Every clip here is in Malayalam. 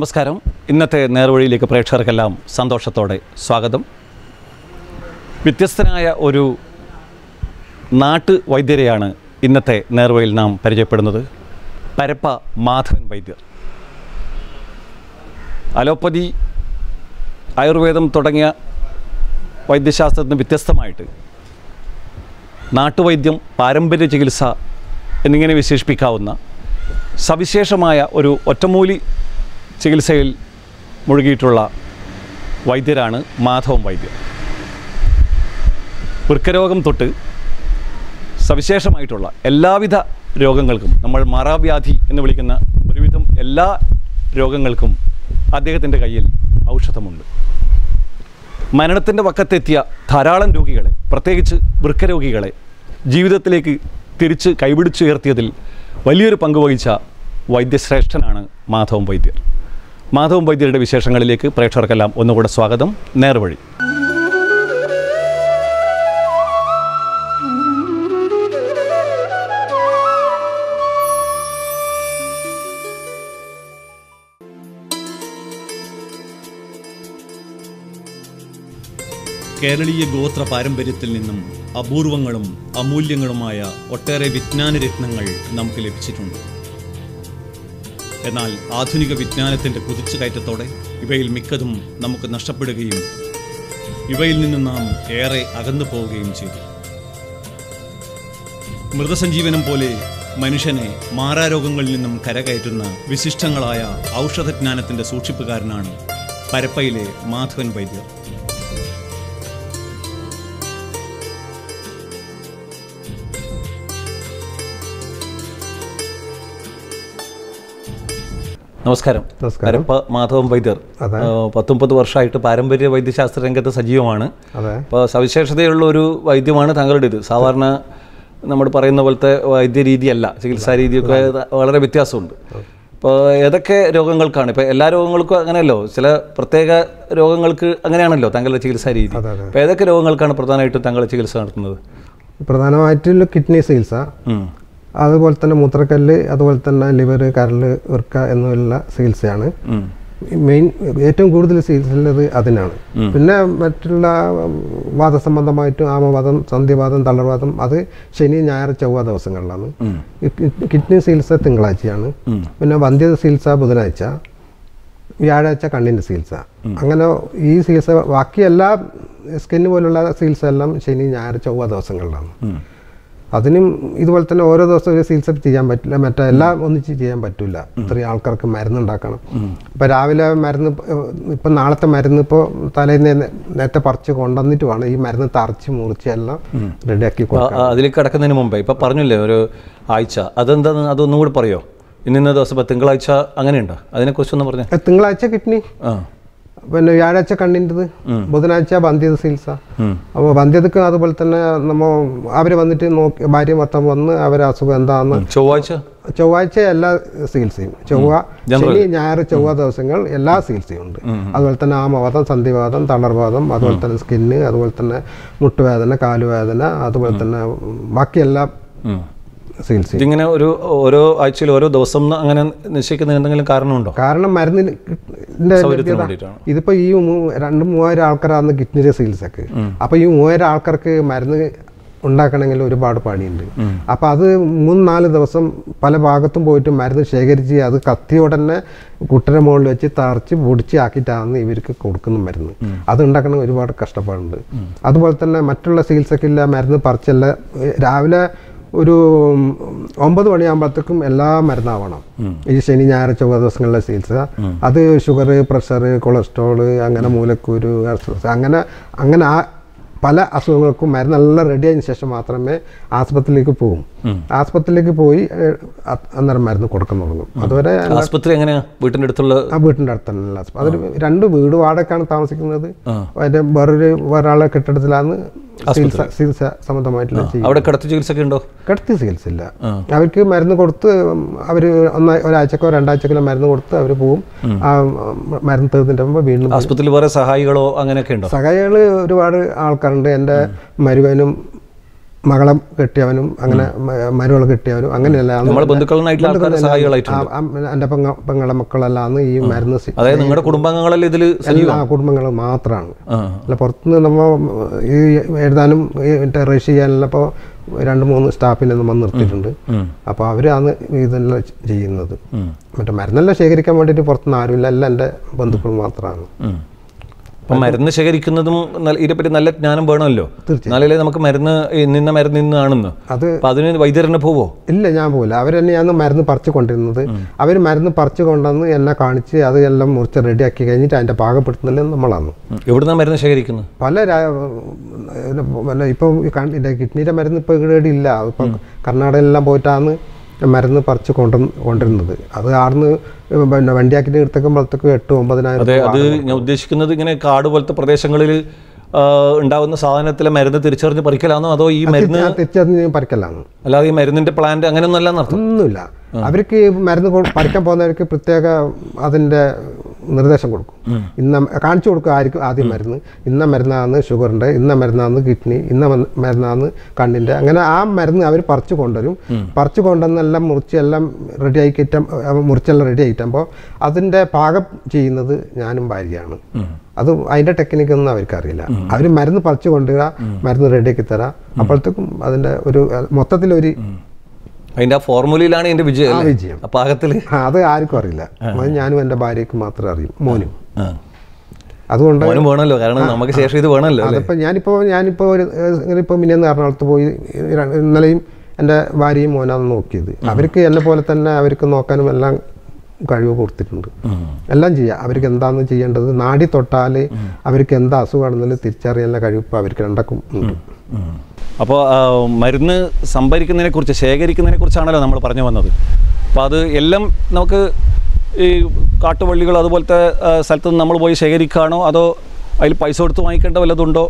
നമസ്കാരം. ഇന്നത്തെ നേർവഴിയിലേക്ക് പ്രേക്ഷകർക്കെല്ലാം സന്തോഷത്തോടെ സ്വാഗതം. വ്യത്യസ്തനായ ഒരു നാട്ടു വൈദ്യരെയാണ് ഇന്നത്തെ നേർവഴിയിൽ നാം പരിചയപ്പെടുന്നത്. പരപ്പ മാധവൻ വൈദ്യർ. അലോപ്പതി ആയുർവേദം തുടങ്ങിയ വൈദ്യശാസ്ത്രത്തിന് വ്യത്യസ്തമായിട്ട് നാട്ടുവൈദ്യം പാരമ്പര്യ ചികിത്സ എന്നിങ്ങനെ വിശേഷിപ്പിക്കാവുന്ന സവിശേഷമായ ഒരു ഒറ്റമൂലി ചികിത്സയിൽ മുഴുകിയിട്ടുള്ള വൈദ്യരാണ് മാധവം വൈദ്യർ. വൃക്കരോഗം തൊട്ട് സവിശേഷമായിട്ടുള്ള എല്ലാവിധ രോഗങ്ങൾക്കും നമ്മൾ മറാവ്യാധി എന്ന് വിളിക്കുന്ന ഒരുവിധം എല്ലാ രോഗങ്ങൾക്കും അദ്ദേഹത്തിന്റെ കയ്യിൽ ഔഷധമുണ്ട്. മരണത്തിന്റെ വക്കത്തെത്തിയ ധാരാളം രോഗികളെ പ്രത്യേകിച്ച് വൃക്കരോഗികളെ ജീവിതത്തിലേക്ക് തിരിച്ച് കൈപിടിച്ചുയർത്തിയതിൽ വലിയൊരു പങ്ക് വഹിച്ച വൈദ്യശ്രേഷ്ഠനാണ് മാധവം വൈദ്യർ. മാധവം വൈദ്യരുടെ വിശേഷങ്ങളിലേക്ക് പ്രേക്ഷകർക്കെല്ലാം ഒന്നുകൂടെ സ്വാഗതം. നേർവഴി. കേരളീയ ഗോത്ര പാരമ്പര്യത്തിൽ നിന്നും അപൂർവങ്ങളും അമൂല്യങ്ങളുമായ ഒട്ടേറെ വിജ്ഞാന രത്നങ്ങൾ നമുക്ക് ലഭിച്ചിട്ടുണ്ട്. എന്നാൽ ആധുനിക വിജ്ഞാനത്തിന്റെ കുതിച്ചുകയറ്റത്തോടെ ഇവയിൽ മിക്കതും നമുക്ക് നഷ്ടപ്പെടുകയും ഇവയിൽ നിന്ന് നാം ഏറെ അകന്നു പോവുകയും ചെയ്തു. മൃതസഞ്ജീവനം പോലെ മനുഷ്യനെ മാരാരോഗങ്ങളിൽ നിന്നും കരകയറ്റുന്ന വിശിഷ്ടങ്ങളായ ഔഷധജ്ഞാനത്തിന്റെ സൂക്ഷിപ്പുകാരനാണ് പരപ്പയിലെ മാധവൻ വൈദ്യർ. നമസ്കാരം. നമസ്കാരം. മാധവം മാധവൻ വൈദ്യർ പത്തൊമ്പത് വർഷമായിട്ട് പാരമ്പര്യ വൈദ്യശാസ്ത്ര രംഗത്ത് സജീവമാണ്. അപ്പോൾ സവിശേഷതയുള്ള ഒരു വൈദ്യമാണ് താങ്കളുടേത് സാധാരണ നമ്മൾ പറയുന്ന പോലത്തെ വൈദ്യരീതിയല്ല. ചികിത്സാ രീതിയൊക്കെ വളരെ വ്യത്യാസമുണ്ട്. ഇപ്പോൾ ഏതൊക്കെ രോഗങ്ങൾക്കാണ്? ഇപ്പോൾ എല്ലാ രോഗങ്ങൾക്കും അങ്ങനെയല്ലോ. ചില പ്രത്യേക രോഗങ്ങൾക്ക് അങ്ങനെയാണല്ലോ താങ്കളുടെ ചികിത്സാ രീതി. അപ്പോൾ ഏതൊക്കെ രോഗങ്ങൾക്കാണ് പ്രധാനമായിട്ടും താങ്കൾ ചികിത്സ നടത്തുന്നത്? പ്രധാനമായിട്ടുള്ള കിഡ്നി ചികിത്സ. അതുപോലെ തന്നെ മൂത്രക്കല്ല് അതുപോലെ തന്നെ ലിവർ കരൾ വൃക്ക എന്നുള്ള ചികിത്സയാണ്. മെയിൻ ഏറ്റവും കൂടുതൽ ചികിത്സയുള്ളത് അതിനാണ്. പിന്നെ മറ്റുള്ള വാദസംബന്ധമായിട്ടും ആമവാദം സന്ധ്യവാദം തളർവാദം അത് ശനി ഞായർ ചൊവ്വ ദിവസങ്ങളിലാണ്. കിഡ്നി ചികിത്സ തിങ്കളാഴ്ചയാണ്. പിന്നെ വന്ധ്യ ചികിത്സ ബുധനാഴ്ച വ്യാഴാഴ്ച കണ്ണിന്റെ ചികിത്സ. അങ്ങനെ ഈ ചികിത്സ ബാക്കി എല്ലാ സ്കിന്ന് പോലുള്ള ചികിത്സ എല്ലാം ശനി ഞായർ ചൊവ്വ ദിവസങ്ങളിലാണ്. അതിനും ഇതുപോലെ തന്നെ ഓരോ ദിവസം ഒരു ചികിത്സ ചെയ്യാൻ പറ്റില്ല മറ്റേ എല്ലാം ഒന്നിച്ച് ചെയ്യാൻ പറ്റില്ല ഇത്രയും ആൾക്കാർക്ക് മരുന്ന് ഉണ്ടാക്കണം. ഇപ്പം രാവിലെ മരുന്ന് ഇപ്പം നാളത്തെ മരുന്ന് ഇപ്പോൾ തലേന്ന് നേരത്തെ പറിച്ച് കൊണ്ടുവന്നിട്ട് വേണം. ഈ മരുന്ന് തറച്ച് മുറിച്ച് എല്ലാം റെഡിയാക്കി അതിലേക്ക് കടക്കുന്നതിന് മുമ്പേ ഇപ്പം പറഞ്ഞില്ലേ ഒരു ആഴ്ച. അതെന്താന്ന് അതൊന്നും കൂടി പറയോ ഇന്നിന്ന ദിവസം തിങ്കളാഴ്ച അങ്ങനെയുണ്ടോ? അതിനെക്കുറിച്ചൊന്ന് പറഞ്ഞേ. തിങ്കളാഴ്ച കിഡ്നി. ആ. പിന്നെ വ്യാഴാഴ്ച കണ്ണിന്റെത് ബുധനാഴ്ച വന്ധ്യത ചികിത്സ ഉം. അപ്പോൾ വന്ധ്യതക്ക് അതുപോലെ തന്നെ നമ്മൾ അവർ വന്നിട്ട് നോക്കി ഭാര്യ മൊത്തം വന്ന് അവരെ അസുഖം എന്താണെന്ന് ചൊവ്വാഴ്ച? ചൊവ്വാഴ്ച എല്ലാ ചികിത്സയും ചൊവ്വ ശനി ഞായർ ചൊവ്വ ദിവസങ്ങൾ എല്ലാ ചികിത്സയും ഉണ്ട്. അതുപോലെ തന്നെ ആമവാദം സന്ധിവാദം തളർവാദം അതുപോലെ തന്നെ സ്കിന്ന് അതുപോലെ തന്നെ മുട്ടുവേദന കാലുവേദന അതുപോലെ തന്നെ ബാക്കി എല്ലാ. ഇങ്ങനെ ഒരു ഓരോ ആഴ്ചയിൽ ഓരോ ദിവസം അങ്ങനെ നിശ്ചയിക്കുന്ന എന്തെങ്കിലും കാരണമുണ്ടോ? കാരണം മരുന്നിന് ഇതിപ്പോ ഈ രണ്ട് മൂവായിരം ആൾക്കാരാണ് കിഡ്നിയുടെ ഒക്കെ അപ്പൊ ഈ മൂവായിരം ആൾക്കാർക്ക് മരുന്ന് ഉണ്ടാക്കണമെങ്കിൽ ഒരുപാട് പണിയുണ്ട്. അപ്പൊ അത് മൂന്ന് നാല് ദിവസം പല ഭാഗത്തും പോയിട്ട് മരുന്ന് ശേഖരിച്ച് അത് കത്തിയോടെ തന്നെ കുട്ടിന്റെ മുകളിൽ വെച്ച് തറച്ച് പൊടിച്ച് ആക്കിയിട്ടാണ് ഇവർക്ക് കൊടുക്കുന്ന മരുന്ന്. അത് ഉണ്ടാക്കണമെങ്കിൽ ഒരുപാട് കഷ്ടപ്പാടുണ്ട്. അതുപോലെ തന്നെ മറ്റുള്ള ചികിത്സക്കില്ല മരുന്ന് പറിച്ചല്ല. രാവിലെ ഒരു ഒമ്പത് മണിയാകുമ്പോഴത്തേക്കും എല്ലാ മരുന്നാവണം. ഈ ശനി ഞായർ ചൊവ്വ ദിവസങ്ങളിലെ ചികിത്സ. അത് ഷുഗർ പ്രഷർ കൊളസ്ട്രോൾ അങ്ങനെ മൂലക്കൂര് അങ്ങനെ അങ്ങനെ ആ പല അസുഖങ്ങൾക്കും മരുന്നെല്ലാം റെഡി ആയതിനു ശേഷം മാത്രമേ ആസ്പത്രിയിലേക്ക് പോകും. ആസ്പത്രിയിലേക്ക് പോയി അന്നേരം മരുന്ന് കൊടുക്കാൻ തുടങ്ങും. അതുവരെ ആസ്പത്രി എങ്ങനെയാ? വീട്ടിന്റെ അടുത്തുള്ള ആ വീട്ടിന്റെ അടുത്ത് തന്നെയുള്ള അതൊരു രണ്ട് വീട് വാടകയ്ക്കാണ് താമസിക്കുന്നത്. അതിന്റെ അതിന്റെ വേറൊരു ഒരാളെ കെട്ടിടത്തിലാണ് ചികിത്സ ചികിത്സ സംബന്ധമായിട്ടുള്ള അവിടെ കിടത്തി ചികിത്സയൊക്കെ ഉണ്ടോ? കിടത്തി ചികിത്സയില്ല അവർക്ക് മരുന്ന് കൊടുത്ത് അവർ ഒന്ന ഒരാഴ്ചക്കോ രണ്ടാഴ്ചക്കോ മരുന്ന് കൊടുത്ത് അവർ പോവും. ആ മരുന്ന് തീർന്നിട്ട് വീണ്ടും ആസ്പത്രിയിൽ വേറെ സഹായികളോ അങ്ങനെയൊക്കെ ഉണ്ടോ? സഹായികൾ ഒരുപാട് ആൾക്കാരുണ്ട് എന്റെ മരുവനും മകളെ കെട്ടിയവനും അങ്ങനെ മരുമകളെ കെട്ടിയവനും അങ്ങനെയല്ല. എന്റെ പെങ്ങളുടെ പെങ്ങളെ മക്കളെല്ലാം ഈ മരുന്ന് അതായത് നിങ്ങളുടെ കുടുംബാംഗങ്ങളെല്ലാം ഇതിൽ എല്ലാ കുടുംബങ്ങൾ മാത്രമാണ് അല്ല പുറത്തുനിന്ന് നമ്മൾ ഈ എഴുതാനും ഈ ടെറേഷ് റേഷ് ചെയ്യാനെല്ലാം ഇപ്പോൾ രണ്ട് മൂന്ന് സ്റ്റാഫിനെ നമ്മൾ നിർത്തിയിട്ടുണ്ട്. ഉം. അപ്പോൾ അവരാണ് ഇതെല്ലാം ചെയ്യുന്നത്. മറ്റേ മരുന്നെല്ലാം ശേഖരിക്കാൻ വേണ്ടിയിട്ട് പുറത്തുനിന്ന് ആരുമില്ല. എല്ലാം എന്റെ ബന്ധുക്കൾ മാത്രമാണ്. അപ്പം മരുന്ന് ശേഖരിക്കുന്നതും ഇതിനെപ്പറ്റി നല്ല ജ്ഞാനം വേണമല്ലോ. തീർച്ചയായും. നമുക്ക് മരുന്ന് നിന്ന മരുന്ന് ഇന്നാണെന്ന് അത് അതിന് വൈദ്യരനെ പോവോ? ഇല്ല ഞാൻ പോകില്ല അവർ തന്നെയാണ് മരുന്ന് പറിച്ച് കൊണ്ടിരുന്നത്. അവർ മരുന്ന് പറിച്ച് കൊണ്ടുവന്ന് എന്നെ കാണിച്ച് അത് എല്ലാം മുറിച്ച് ആക്കി കഴിഞ്ഞിട്ട് അതിന്റെ പാകപ്പെടുത്തുന്നില്ല നമ്മളാണ് എവിടുന്ന മരുന്ന് ശേഖരിക്കുന്നത്? പല ഇപ്പം കിഡ്നിയുടെ മരുന്ന് ഇപ്പോൾ ഇവിടെ ഇല്ല. ഇപ്പം കർണാടകയിലെല്ലാം പോയിട്ടാണ് മരുന്ന് പറിച്ച് കൊണ്ടു കൊണ്ടിരുന്നത്. അത് ആടുന്ന് പിന്നെ വണ്ടിയാക്കിന്റെ എടുത്തേക്കുമ്പോഴത്തേക്ക് എട്ട് ഒമ്പതിനായിരം അതെ അത് ഞാൻ ഉദ്ദേശിക്കുന്നത് ഇങ്ങനെ കാട് പോലത്തെ പ്രദേശങ്ങളിൽ ഉണ്ടാവുന്ന സാധനത്തിലെ മരുന്ന് തിരിച്ചറിഞ്ഞ് പറിക്കലാണോ അതോ ഈ മരുന്ന് തിരിച്ചറിഞ്ഞ് പറിക്കലാണ് അല്ലാതെ ഈ മരുന്നിന്റെ പ്ലാന്റ് അങ്ങനെയൊന്നും അല്ല ഒന്നുമില്ല. അവർക്ക് മരുന്ന് പഠിക്കാൻ പോകുന്നവർക്ക് പ്രത്യേക അതിന്റെ നിർദ്ദേശം കൊടുക്കും. ഇന്ന കാണിച്ചു കൊടുക്കും ആയിരിക്കും ആദ്യം മരുന്ന്. ഇന്ന മരുന്നാന്ന് ഷുഗറിന്റെ ഇന്ന മരുന്നാന്ന് കിഡ്നി ഇന്ന മരുന്നാന്ന് കണ്ണിന്റെ കണ്ണിന്റെ. അങ്ങനെ ആ മരുന്ന് അവർ പറിച്ചു കൊണ്ടുവരും. പറിച്ചു കൊണ്ടുവന്നെല്ലാം മുറിച്ചെല്ലാം റെഡി ആയി കിട്ടാൻ മുറിച്ചെല്ലാം റെഡി ആയിട്ടുമ്പോൾ അതിന്റെ പാകം ചെയ്യുന്നത് ഞാനും ഭാര്യയാണ്. അത് അതിന്റെ ടെക്നിക്കൊന്നും അവർക്കറിയില്ല. അവർ മരുന്ന് പറിച്ചു കൊണ്ടുവരിക മരുന്ന് റെഡിയാക്കി തരാം. അപ്പോഴത്തേക്കും അതിന്റെ ഒരു മൊത്തത്തിലൊരു അതിന്റെ ആ ഫോർമുലയിലാണ് എന്റെ വിജയം? വിജയം. പാകത്തിൽ അത് ആർക്കും അറിയില്ല. അത് ഞാനും എന്റെ ഭാര്യക്ക് മാത്രമേ അറിയൂ. മോനും. അതുകൊണ്ട് വേണമല്ലോ. കാരണം നമുക്ക് ശേഷം ഇത് വേണമല്ലോ അതിപ്പോ അതിപ്പോൾ ഞാനിപ്പോൾ ഞാനിപ്പോൾ ഒരു ഇപ്പോൾ മിനിയെന്ന് എറണാകുളത്ത് പോയി ഇന്നലെയും എന്റെ ഭാര്യയും മോനാണ് നോക്കിയത്. അവർക്ക് എന്നെ പോലെ തന്നെ അവർക്ക് നോക്കാനും എല്ലാം കഴിവ് കൊടുത്തിട്ടുണ്ട്. എല്ലാം ചെയ്യാം. അവർക്ക് എന്താണെന്ന് ചെയ്യേണ്ടത്? നാടി തൊട്ടാൽ അവർക്ക് എന്താ അസുഖമാണെന്നുള്ള തിരിച്ചറിയാനുള്ള കഴിവ് ഇപ്പോൾ അവർക്ക് രണ്ടക്കും ഉണ്ട്. അപ്പോൾ മരുന്ന് സംഭരിക്കുന്നതിനെ കുറിച്ച് ശേഖരിക്കുന്നതിനെ കുറിച്ചാണല്ലോ നമ്മൾ പറഞ്ഞു വന്നത്. അപ്പോൾ അത് എല്ലാം നമുക്ക് ഈ കാട്ടുവള്ളികൾ അതുപോലത്തെ സ്ഥലത്ത് നിന്ന് നമ്മൾ പോയി ശേഖരിക്കുകയാണോ? അതോ അതിൽ പൈസ കൊടുത്ത് വാങ്ങിക്കേണ്ട വല്ലതുണ്ടോ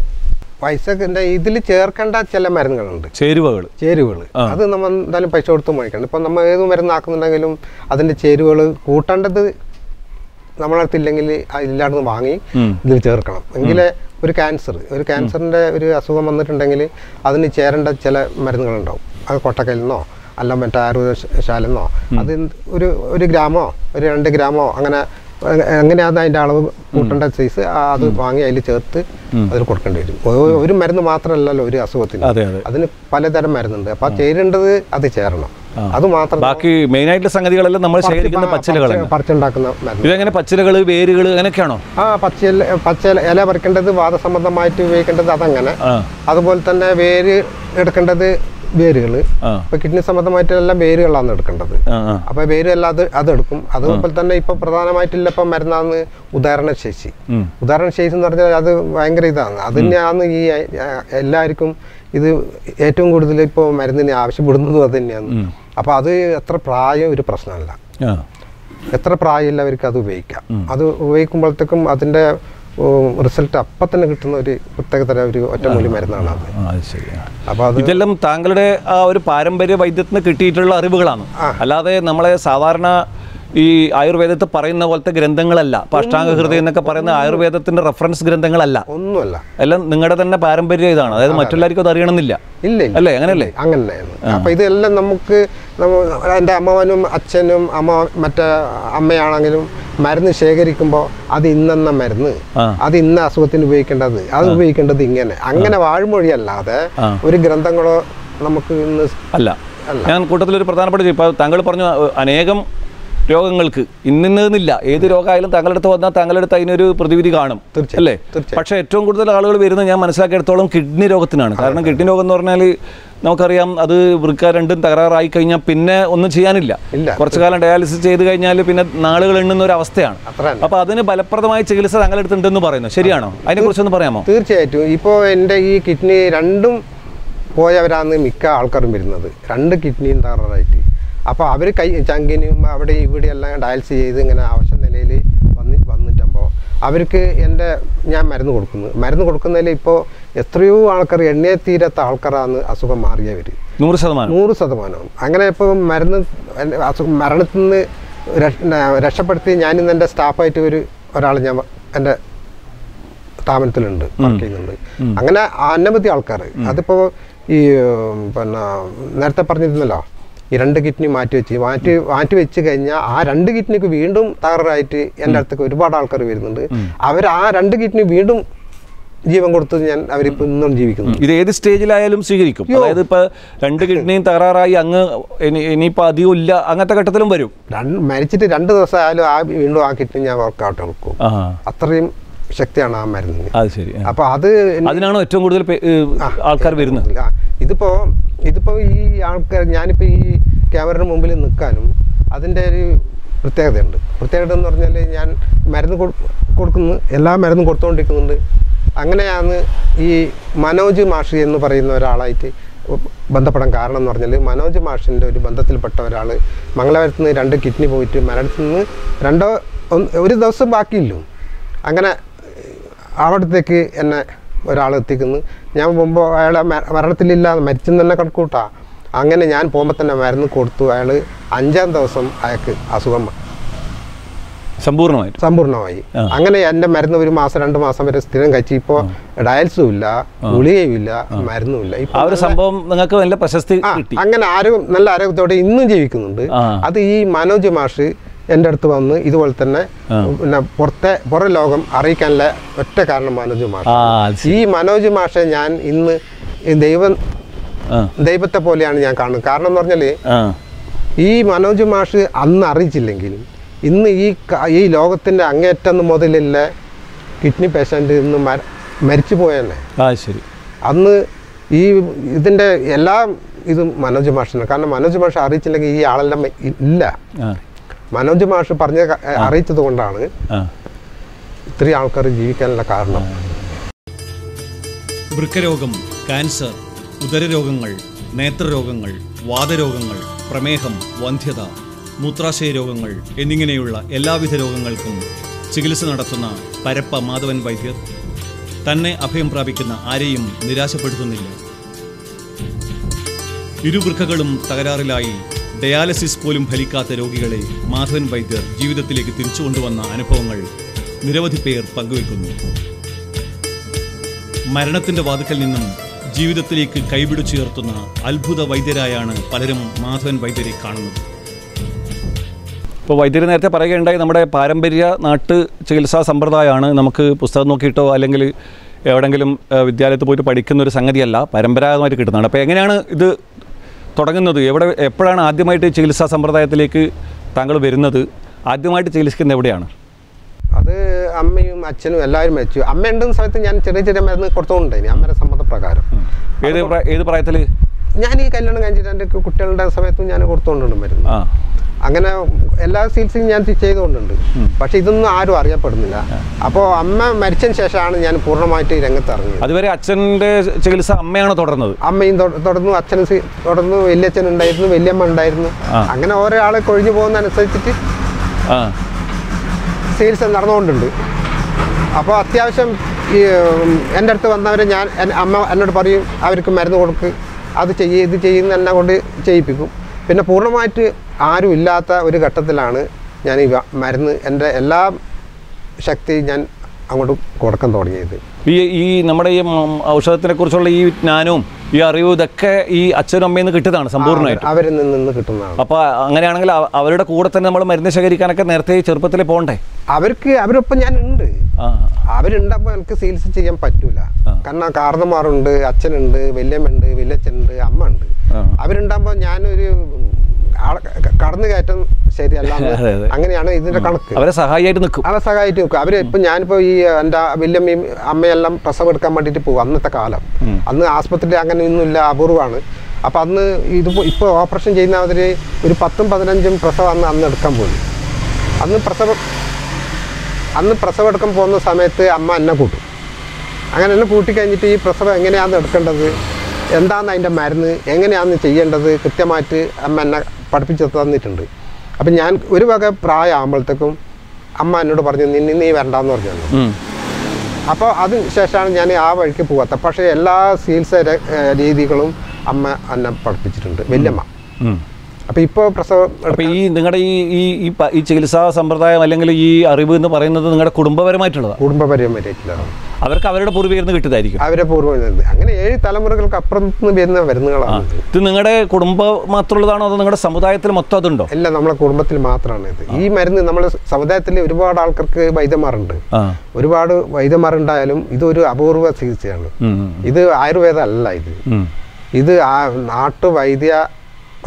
പൈസ ഇതിൽ ചേർക്കേണ്ട ചില മരുന്നുകളുണ്ട്. ചേരുവകൾ. ചേരുവകൾ. അത് നമ്മൾ എന്തായാലും പൈസ കൊടുത്ത് വാങ്ങിക്കണം. ഇപ്പം നമ്മൾ ഏത് മരുന്നാക്കുന്നുണ്ടെങ്കിലും അതിന്റെ ചേരുവകൾ കൂട്ടേണ്ടത് നമ്മളടുത്തില്ലെങ്കിൽ ഇല്ലാണ്ട് വാങ്ങി ഇതിൽ ചേർക്കണം. എങ്കിലേ ഒരു ക്യാൻസർ ഒരു ക്യാൻസറിന്റെ ഒരു അസുഖം വന്നിട്ടുണ്ടെങ്കിൽ അതിന് ചേരേണ്ട ചില മരുന്നുകളുണ്ടാവും. അത് കൊട്ടക്കയിൽ നിന്നോ അല്ല മറ്റേ ആയുർവേദശാലെന്നോ അത് ഒരു ഒരു ഗ്രാമോ ഒരു രണ്ട് ഗ്രാമോ അങ്ങനെ എങ്ങനെയാണ് അതിന്റെ അളവ് കൂട്ടേണ്ട സൈസ് അത് വാങ്ങി അതിൽ ചേർത്ത് അതിൽ കൊടുക്കേണ്ടി വരും. ഒരു മരുന്ന് മാത്രമല്ലല്ലോ ഒരു അസുഖത്തിന്. അതെ അതെ. അതിന് പലതരം മരുന്നുണ്ട്. അപ്പോൾ ചേരേണ്ടത് അത് ചേരണം. അത് മാത്രം ബാക്കി മെയിൻ ആയിട്ട് സംഗതികളെല്ലാം നമ്മൾ ശേഖരിക്കുന്ന പച്ചിലകളാണ്. പറിച്ചുണ്ടാക്കുന്ന ഇതെങ്ങനെ പച്ചിലകൾ വേരുകൾ അങ്ങനെയൊക്കെയാണോ? ആ പച്ച പച്ച ഇല പറിക്കേണ്ടത് വാദസംബന്ധമായിട്ട് ഉപയോഗിക്കേണ്ടത് അതങ്ങനെ. അതുപോലെ തന്നെ വേര് എടുക്കേണ്ടത് വേരുകൾ ഇപ്പൊ കിഡ്നി സംബന്ധമായിട്ടെല്ലാം വേരുകളാണ് എടുക്കേണ്ടത്. അപ്പൊ വേരുകളെല്ലാം അത് അതെടുക്കും അതുപോലെ തന്നെ ഇപ്പൊ പ്രധാനമായിട്ടുള്ള ഇപ്പൊ മരുന്നാണ് ഉദാഹരണ ശേഷി. ഉദാഹരണ ശേഷി എന്ന് പറഞ്ഞാൽ അത് ഭയങ്കര ഇതാണ്. അതിനെയാണ് ഈ എല്ലാവർക്കും ഇത് ഏറ്റവും കൂടുതൽ ഇപ്പോൾ മരുന്നിന് ആവശ്യപ്പെടുന്നതും അത് തന്നെയാണ്. അപ്പോൾ അത് എത്ര പ്രായം ഒരു പ്രശ്നമല്ല. എത്ര പ്രായമുള്ളവർക്ക് അത് ഉപയോഗിക്കാം. അത് ഉപയോഗിക്കുമ്പോഴത്തേക്കും അതിന്റെ റിസൾട്ട് അപ്പം തന്നെ കിട്ടുന്ന ഒരു പ്രത്യേകതര ഒരു ഒറ്റമൂലി മരുന്നാണ് അത്. അപ്പോൾ ഇതെല്ലാം താങ്കളുടെ ആ ഒരു പാരമ്പര്യ വൈദ്യത്തിന് കിട്ടിയിട്ടുള്ള അറിവുകളാണ്. അല്ലാതെ നമ്മളെ സാധാരണ ഈ ആയുർവേദത്തിൽ പറയുന്ന പോലത്തെ ഗ്രന്ഥങ്ങളല്ല. പാഷ്ടാംഗ അഷ്ടാംഗ ഹൃദയം എന്നൊക്കെ പറയുന്ന ആയുർവേദത്തിന്റെ റെഫറൻസ് ഗ്രന്ഥങ്ങളല്ല. ഒന്നുമല്ല. എല്ലാം നിങ്ങളുടെ തന്നെ പാരമ്പര്യം ഇതാണ്. അതായത് മറ്റുള്ളവർക്കും അത് അറിയണമെന്നില്ല. ഇല്ല അല്ലേ? അങ്ങനെയല്ലേ. അങ്ങനെ അപ്പൊ ഇതെല്ലാം നമുക്ക് എന്റെ എന്റെ അമ്മവനും അച്ഛനും അമ്മ മറ്റേ അമ്മയാണെങ്കിലും മരുന്ന് ശേഖരിക്കുമ്പോൾ അത് ഇന്നെന്ന മരുന്ന്. അത് ഇന്ന അസുഖത്തിന് ഉപയോഗിക്കേണ്ടത്. അത് ഉപയോഗിക്കേണ്ടത് ഇങ്ങനെ. അങ്ങനെ വാഴ്മൊഴിയല്ലാതെ ഒരു ഗ്രന്ഥങ്ങളോ നമുക്ക് ഇന്ന് അല്ല. ഞാൻ കൂട്ടത്തിൽ ഒരു പ്രധാനപ്പെട്ട ഇപ്പോൾ താങ്കൾ പറഞ്ഞു അനേകം രോഗങ്ങൾക്ക് ഇന്നിന്നില്ല ഏത് രോഗമായാലും താങ്കളുടെ അടുത്ത് വന്നാൽ താങ്കളുടെ അടുത്ത് അതിനൊരു പ്രതിവിധി കാണും. അല്ലേ? പക്ഷേ ഏറ്റവും കൂടുതൽ ആളുകൾ വരുന്നത് ഞാൻ മനസ്സിലാക്കിയെടുത്തോളം കിഡ്നി രോഗത്തിനാണ്. കാരണം കിഡ്നി രോഗം എന്ന് പറഞ്ഞാൽ നമുക്കറിയാം അത് വൃക്ക രണ്ടും തകരാറായി കഴിഞ്ഞാൽ പിന്നെ ഒന്നും ചെയ്യാനില്ല. കുറച്ചു കാലം ഡയാലിസിസ് ചെയ്ത് കഴിഞ്ഞാൽ പിന്നെ നാളുകൾ എണ്ണുന്ന ഒരു അവസ്ഥയാണ്. അപ്പൊ അതിന് ഫലപ്രദമായ ചികിത്സ താങ്കളുടെ അടുത്ത് ഉണ്ടെന്ന് പറയുന്നു. ശരിയാണോ? അതിനെ കുറിച്ചൊന്ന് പറയാമോ? തീർച്ചയായിട്ടും. ഇപ്പോൾ എന്റെ ഈ കിഡ്നി രണ്ടും പോയവരാന്ന് മിക്ക ആൾക്കാരും വരുന്നത്. രണ്ട് കിഡ്നിയും തകരാറായിട്ട്. അപ്പോൾ അവർ കൈ ചങ്കിനും അവിടെ ഇവിടെ എല്ലാം ഡയൽസ് ചെയ്ത് ഇങ്ങനെ ആവശ്യ നിലയിൽ വന്നി വന്നിട്ടുമ്പോൾ അവർക്ക് എന്റെ ഞാൻ മരുന്ന് കൊടുക്കുന്നു. മരുന്ന് കൊടുക്കുന്നതിൽ ഇപ്പോൾ എത്രയോ ആൾക്കാർ എണ്ണയെ തീരാത്ത ആൾക്കാരാണ് അസുഖം മാറിയവർ നൂറ് ശതമാനം. നൂറ് ശതമാനം അങ്ങനെ ഇപ്പോൾ മരുന്ന് അസുഖം മരണത്തിൽ നിന്ന് രക്ഷപ്പെടുത്തി ഞാനിന്ന് എന്റെ സ്റ്റാഫായിട്ട് ഒരു ഒരാൾ ഞാൻ എന്റെ സ്ഥാപനത്തിലുണ്ട് വർക്ക് ചെയ്യുന്നുണ്ട്. അങ്ങനെ അനവധി ആൾക്കാർ അതിപ്പോൾ ഈ പിന്നെ നേരത്തെ പറഞ്ഞിരുന്നല്ലോ ഈ രണ്ട് കിഡ്നി മാറ്റി വെച്ച് മാറ്റി മാറ്റി വെച്ച് കഴിഞ്ഞാൽ ആ രണ്ട് കിഡ്നിക്ക് വീണ്ടും തകരാറായിട്ട് എന്റെ അടുത്തേക്ക് ഒരുപാട് ആൾക്കാർ വരുന്നുണ്ട്. അവർ ആ രണ്ട് കിഡ്നി വീണ്ടും ജീവൻ കൊടുത്ത് ഞാൻ അവരിപ്പോൾ ഇന്നും ജീവിക്കുന്നു. ഇത് ഏത് സ്റ്റേജിലായാലും സ്വീകരിക്കും. അതായത് ഇപ്പൊ രണ്ട് കിഡ്നിയും തകരാറായി അങ്ങ് ഇനി ഇനിയിപ്പോ അധികം ഇല്ല അങ്ങനത്തെ ഘട്ടത്തിലും വരും. മരിച്ചിട്ട് രണ്ട് ദിവസം ആയാലും ആ വീണ്ടും ആ കിഡ്നി ഞാൻ വർക്കൗട്ട് എടുക്കും. അത്രയും ശക്തിയാണ് ആ മരുന്നിന്. അത് ശരി. അപ്പോൾ അത് അതിനാണ് ഏറ്റവും കൂടുതൽ ആൾക്കാർ വരുന്നത്? ആ, ഇതിപ്പോ ഇതിപ്പോ ഈ ആൾക്കാർ ഞാനിപ്പോ ഈ ക്യാമറയുടെ മുമ്പിൽ നിൽക്കാനും അതിന്റെ ഒരു പ്രത്യേകതയുണ്ട്. പ്രത്യേകത എന്ന് പറഞ്ഞാൽ ഞാൻ മരുന്ന് കൊടുക്കുന്നു എല്ലാ മരുന്നും കൊടുത്തുകൊണ്ടിരിക്കുന്നുണ്ട്. അങ്ങനെയാണ് ഈ മനോജ് മാഷി എന്ന് പറയുന്ന ഒരാളായിട്ട് ബന്ധപ്പെടാൻ കാരണം എന്ന് പറഞ്ഞാൽ മനോജ് മാഷിന്റെ ഒരു ബന്ധത്തിൽപ്പെട്ട ഒരാൾ മംഗളപുരത്ത് നിന്ന് രണ്ട് കിഡ്നി പോയിട്ട് മരണത്തിൽ നിന്ന് രണ്ടോ ഒരു ദിവസം ബാക്കിയില്ലു. അങ്ങനെ അവിടത്തേക്ക് എന്നെ ഒരാൾ എത്തിക്കുന്നു. ഞാൻ പോകുമ്പോൾ അയാളെ മരണത്തിലില്ല മരിച്ചെന്ന് തന്നെ കണക്കൂട്ടാ. അങ്ങനെ ഞാൻ പോകുമ്പോൾ തന്നെ മരുന്ന് കൊടുത്തു. അയാൾ അഞ്ചാം ദിവസം അയാൾക്ക് അസുഖം സമ്പൂർണമായി ആ. അങ്ങനെ എന്റെ മരുന്ന് ഒരു മാസം രണ്ട് മാസം വരെ സ്ഥിരം കഴിച്ചു. ഇപ്പോൾ ഡയൽസും ഇല്ല ഗുളികയും ഇല്ല മരുന്നും ഇല്ല. ആ ഒരു സംഭവം നിങ്ങൾക്ക് നല്ല പ്രശസ്തി അങ്ങനെ ആരോഗ്യം നല്ല ആരോഗ്യത്തോടെ ഇന്നും ജീവിക്കുന്നുണ്ട്. അത് ഈ മനോജ് മാഷ് എന്റെ അടുത്ത് വന്ന് ഇതുപോലെ തന്നെ പിന്നെ പുറത്തെ പുറം ലോകം അറിയിക്കാനുള്ള ഒറ്റ കാരണം മനോജ് മാഷ്. ഈ മനോജ് മാഷെ ഞാൻ ഇന്ന് ദൈവം ദൈവത്തെ പോലെയാണ് ഞാൻ കാണുന്നത്. കാരണം എന്ന് പറഞ്ഞാൽ ഈ മനോജ് മാഷ് അന്ന് അറിയിച്ചില്ലെങ്കിൽ ഇന്ന് ഈ ഈ ലോകത്തിന്റെ അങ്ങേറ്റം മുതലില്ല കിഡ്നി പേഷ്യന്റ് ഇന്ന് മരിച്ചു പോയെന്നെ ശരി. അന്ന് ഈ ഇതിന്റെ എല്ലാം ഇതും മനോജ് മാഷിനാണ്. കാരണം മനോജ് മാഷ് അറിയിച്ചില്ലെങ്കിൽ ഈ ആളെല്ലാം ഇല്ല. മനോജ് മാഷ് പറഞ്ഞ അറിയിച്ചത് കൊണ്ടാണ് ഇത്രയും ആൾക്കാർ ജീവിക്കാനുള്ള കാരണം. വൃക്കരോഗം ക്യാൻസർ ഉദരരോഗങ്ങൾ നേത്രരോഗങ്ങൾ വാതരോഗങ്ങൾ പ്രമേഹം വന്ധ്യത മൂത്രാശയ രോഗങ്ങൾ എന്നിങ്ങനെയുള്ള എല്ലാവിധ രോഗങ്ങൾക്കും ചികിത്സ നടത്തുന്ന പരപ്പ മാധവൻ വൈദ്യർ തന്നെ അഭയം പ്രാപിക്കുന്ന ആരെയും നിരാശപ്പെടുത്തുന്നില്ല. ഇരുവൃക്കകളും തകരാറിലായി ഡയാലിസിസ് പോലും ഫലിക്കാത്ത രോഗികളെ മാധവൻ വൈദ്യർ ജീവിതത്തിലേക്ക് തിരിച്ചു കൊണ്ടുവന്ന അനുഭവങ്ങൾ നിരവധി പേർ പങ്കുവെക്കുന്നു മരണത്തിന്റെ വാതുക്കൽ നിന്നും ജീവിതത്തിലേക്ക് കൈപിടിച്ചുയർത്തുന്ന അത്ഭുത വൈദ്യരായാണ് പലരും മാധവൻ വൈദ്യരെ കാണുന്നത്. ഇപ്പോൾ വൈദ്യർ നേരത്തെ പറയുകയുണ്ടായി നമ്മുടെ പാരമ്പര്യ നാട്ട് ചികിത്സാ സമ്പ്രദായമാണ്. നമുക്ക് പുസ്തകം നോക്കിയിട്ടോ അല്ലെങ്കിൽ എവിടെങ്കിലും വിദ്യാലയത്തിൽ പോയിട്ട് പഠിക്കുന്ന ഒരു സംഗതിയല്ല പരമ്പരാഗതമായിട്ട് കിട്ടുന്നതാണ്. അപ്പോൾ എങ്ങനെയാണ് ഇത് തുടങ്ങുന്നത്? എവിടെ എപ്പോഴാണ് ആദ്യമായിട്ട് ചികിത്സാ സമ്പ്രദായത്തിലേക്ക് താങ്കൾ വരുന്നത്? ആദ്യമായിട്ട് ചികിത്സിക്കുന്നത് എവിടെയാണ്? അത് അമ്മയും അച്ഛനും എല്ലാവരും മരിച്ചു. അമ്മ ഉണ്ടെന്ന സമയത്ത് ഞാൻ ചെറിയ ചെറിയ മരുന്ന് കൊടുത്തോണ്ടായിരുന്നു അമ്മയുടെ സമ്മതപ്രകാരം. ഏത് ഏത് പ്രായത്തിൽ ഞാൻ ഈ കല്യാണം കഴിഞ്ഞിട്ട് എന്റെ കുട്ടികളുടെ സമയത്തും ഞാൻ കൊടുത്തോണ്ടുണ്ട് മരുന്ന്. ആ. അങ്ങനെ എല്ലാ സീൽസും ഞാൻ ചെയ്തുകൊണ്ടുണ്ട്. പക്ഷെ ഇതൊന്നും ആരും അറിയപ്പെടുന്നില്ല. അപ്പോൾ അമ്മ മരിച്ചതിന് ശേഷമാണ് ഞാൻ പൂർണമായിട്ട് രംഗത്ത് ഇറങ്ങിയത് അതുവരെ അച്ഛന്റെ ചികിത്സ അമ്മയാണ് തുടർന്നത്? അമ്മയും തുടർന്നു അച്ഛനും തുടർന്നു വലിയച്ഛൻ ഉണ്ടായിരുന്നു വലിയമ്മ ഉണ്ടായിരുന്നു. അങ്ങനെ ഓരോ ആളെ കൊഴിഞ്ഞു പോകുന്നതനുസരിച്ചിട്ട് സീൽസ് ചികിത്സ നടന്നുകൊണ്ടുണ്ട്. അപ്പോൾ അത്യാവശ്യം ഈ എന്റെ അടുത്ത് വന്നവരെ ഞാൻ അമ്മ എന്നോട് പറയും അവർക്ക് മരുന്ന് കൊടുക്ക് അത് ചെയ്യ് ഇത് ചെയ്യുന്ന എന്നെ കൊണ്ട് ചെയ്യിപ്പിക്കും. പിന്നെ പൂർണമായിട്ട് ആരും ഇല്ലാത്ത ഒരു ഘട്ടത്തിലാണ് ഞാൻ ഈ മരുന്ന് എന്റെ എല്ലാ ശക്തി ഞാൻ അങ്ങോട്ട് കൊടുക്കാൻ തുടങ്ങിയത്. ഈ ഈ നമ്മുടെ ഈ ഔഷധത്തിനെ കുറിച്ചുള്ള ഈ ജ്ഞാനവും ഈ അറിവും ഇതൊക്കെ ഈ അച്ഛനും അമ്മയിൽ നിന്ന് കിട്ടിയതാണ് സമ്പൂർണമായിട്ട്. അവരിൽ നിന്ന് കിട്ടുന്നതാണ്. അപ്പോൾ അങ്ങനെയാണെങ്കിൽ അവരുടെ കൂടെ തന്നെ നമ്മൾ മരുന്ന് ശേഖരിക്കാനൊക്കെ നേരത്തെ ചെറുപ്പത്തിൽ പോകണ്ടേ അവർക്ക് അവരൊപ്പം ഞാൻ ഉണ്ട്. അവരുണ്ടപ്പോ എനിക്ക് ചികിത്സ ചെയ്യാൻ പറ്റൂല. കാരണം കാർന്നമാറുണ്ട് അച്ഛനുണ്ട് വല്യമ്മ ഉണ്ട് വല്യച്ഛനുണ്ട് അമ്മ ഉണ്ട്. അവരുണ്ടാകുമ്പോ അവരുണ്ടാകുമ്പോൾ ഞാനൊരു കടന്നു കയറ്റം ശരിയല്ല. അങ്ങനെയാണ് ഇതിന്റെ കണക്ക്. അവരെ സഹായിയായിട്ട് നിൽക്കും. അവരെ സഹായിട്ട് നിൽക്കും. അവർ ഇപ്പൊ ഞാനിപ്പോ ഈ എന്റെ വല്യമ്മയും അമ്മയെല്ലാം പ്രസവം എടുക്കാൻ വേണ്ടിട്ട് പോകും അന്നത്തെ കാലം. അന്ന് ആസ്പത്രി അങ്ങനെ ഒന്നുമില്ല അപൂർവമാണ്. അപ്പൊ അന്ന് ഇത് ഇപ്പോൾ ഓപ്പറേഷൻ ചെയ്യുന്ന അവർ ഒരു പത്തും പതിനഞ്ചും പ്രസവം അന്ന് അന്ന് എടുക്കാൻ പോയി. അന്ന് പ്രസവം അന്ന് പ്രസവം എടുക്കാൻ പോകുന്ന സമയത്ത് അമ്മ എന്നെ കൂട്ടും. അങ്ങനെ എന്നെ കൂട്ടി കഴിഞ്ഞിട്ട് ഈ പ്രസവം എങ്ങനെയാണ് എടുക്കേണ്ടത്? എന്താണ് അതിന്റെ മരുന്ന്? എങ്ങനെയാണ് ചെയ്യേണ്ടത്? കൃത്യമായിട്ട് അമ്മ എന്നെ പഠിപ്പിച്ച് തന്നിട്ടുണ്ട്. അപ്പം ഞാൻ ഒരു വക പ്രായമാകുമ്പോഴത്തേക്കും അമ്മ എന്നോട് പറഞ്ഞു നിന്നെ നീ വരണ്ടെന്ന് പറഞ്ഞു അപ്പോൾ അതിന് ശേഷമാണ് ഞാൻ ആ വഴിക്ക് പോകാത്ത പക്ഷേ എല്ലാ ചികിത്സ രീതികളും അമ്മ എന്നെ പഠിപ്പിച്ചിട്ടുണ്ട്. വല്യമ്മ. അപ്പോൾ ഇപ്പോൾ പ്രസവം അപ്പോൾ ഈ നിങ്ങളുടെ ഈ ഈ ഈ ചികിത്സാ സമ്പ്രദായം അല്ലെങ്കിൽ ഈ അറിവ് എന്ന് പറയുന്നത് നിങ്ങളുടെ കുടുംബപരമായിട്ടുള്ളതാണ് കുടുംബപരമായിട്ടുള്ളതാണ് അവർക്ക് അവരുടെ പൂർവികർന്ന് കിട്ടിയതായിരിക്കും. അവരുടെ പൂർവം അങ്ങനെ ഏഴ് തലമുറകൾക്ക് അപ്പുറത്ത് നിന്ന് വരുന്ന മരുന്നുകളാണ് ഇത്. നിങ്ങളുടെ കുടുംബം മാത്രമുള്ളതാണോ അതോ നിങ്ങളുടെ സമുദായത്തിൽ മൊത്തം അതുണ്ടോ? അല്ല നമ്മളെ കുടുംബത്തിൽ മാത്രമാണ് ഇത്. ഈ മരുന്ന് നമ്മുടെ സമുദായത്തിൽ ഒരുപാട് ആൾക്കാർക്ക് വൈദ്യന്മാരുണ്ട്. ഒരുപാട് വൈദ്യന്മാരുണ്ടായാലും ഇതൊരു അപൂർവ ചികിത്സയാണ്. ഇത് ആയുർവേദ അല്ല ഇത്. ഇത് ആ നാട്ടുവൈദ്യ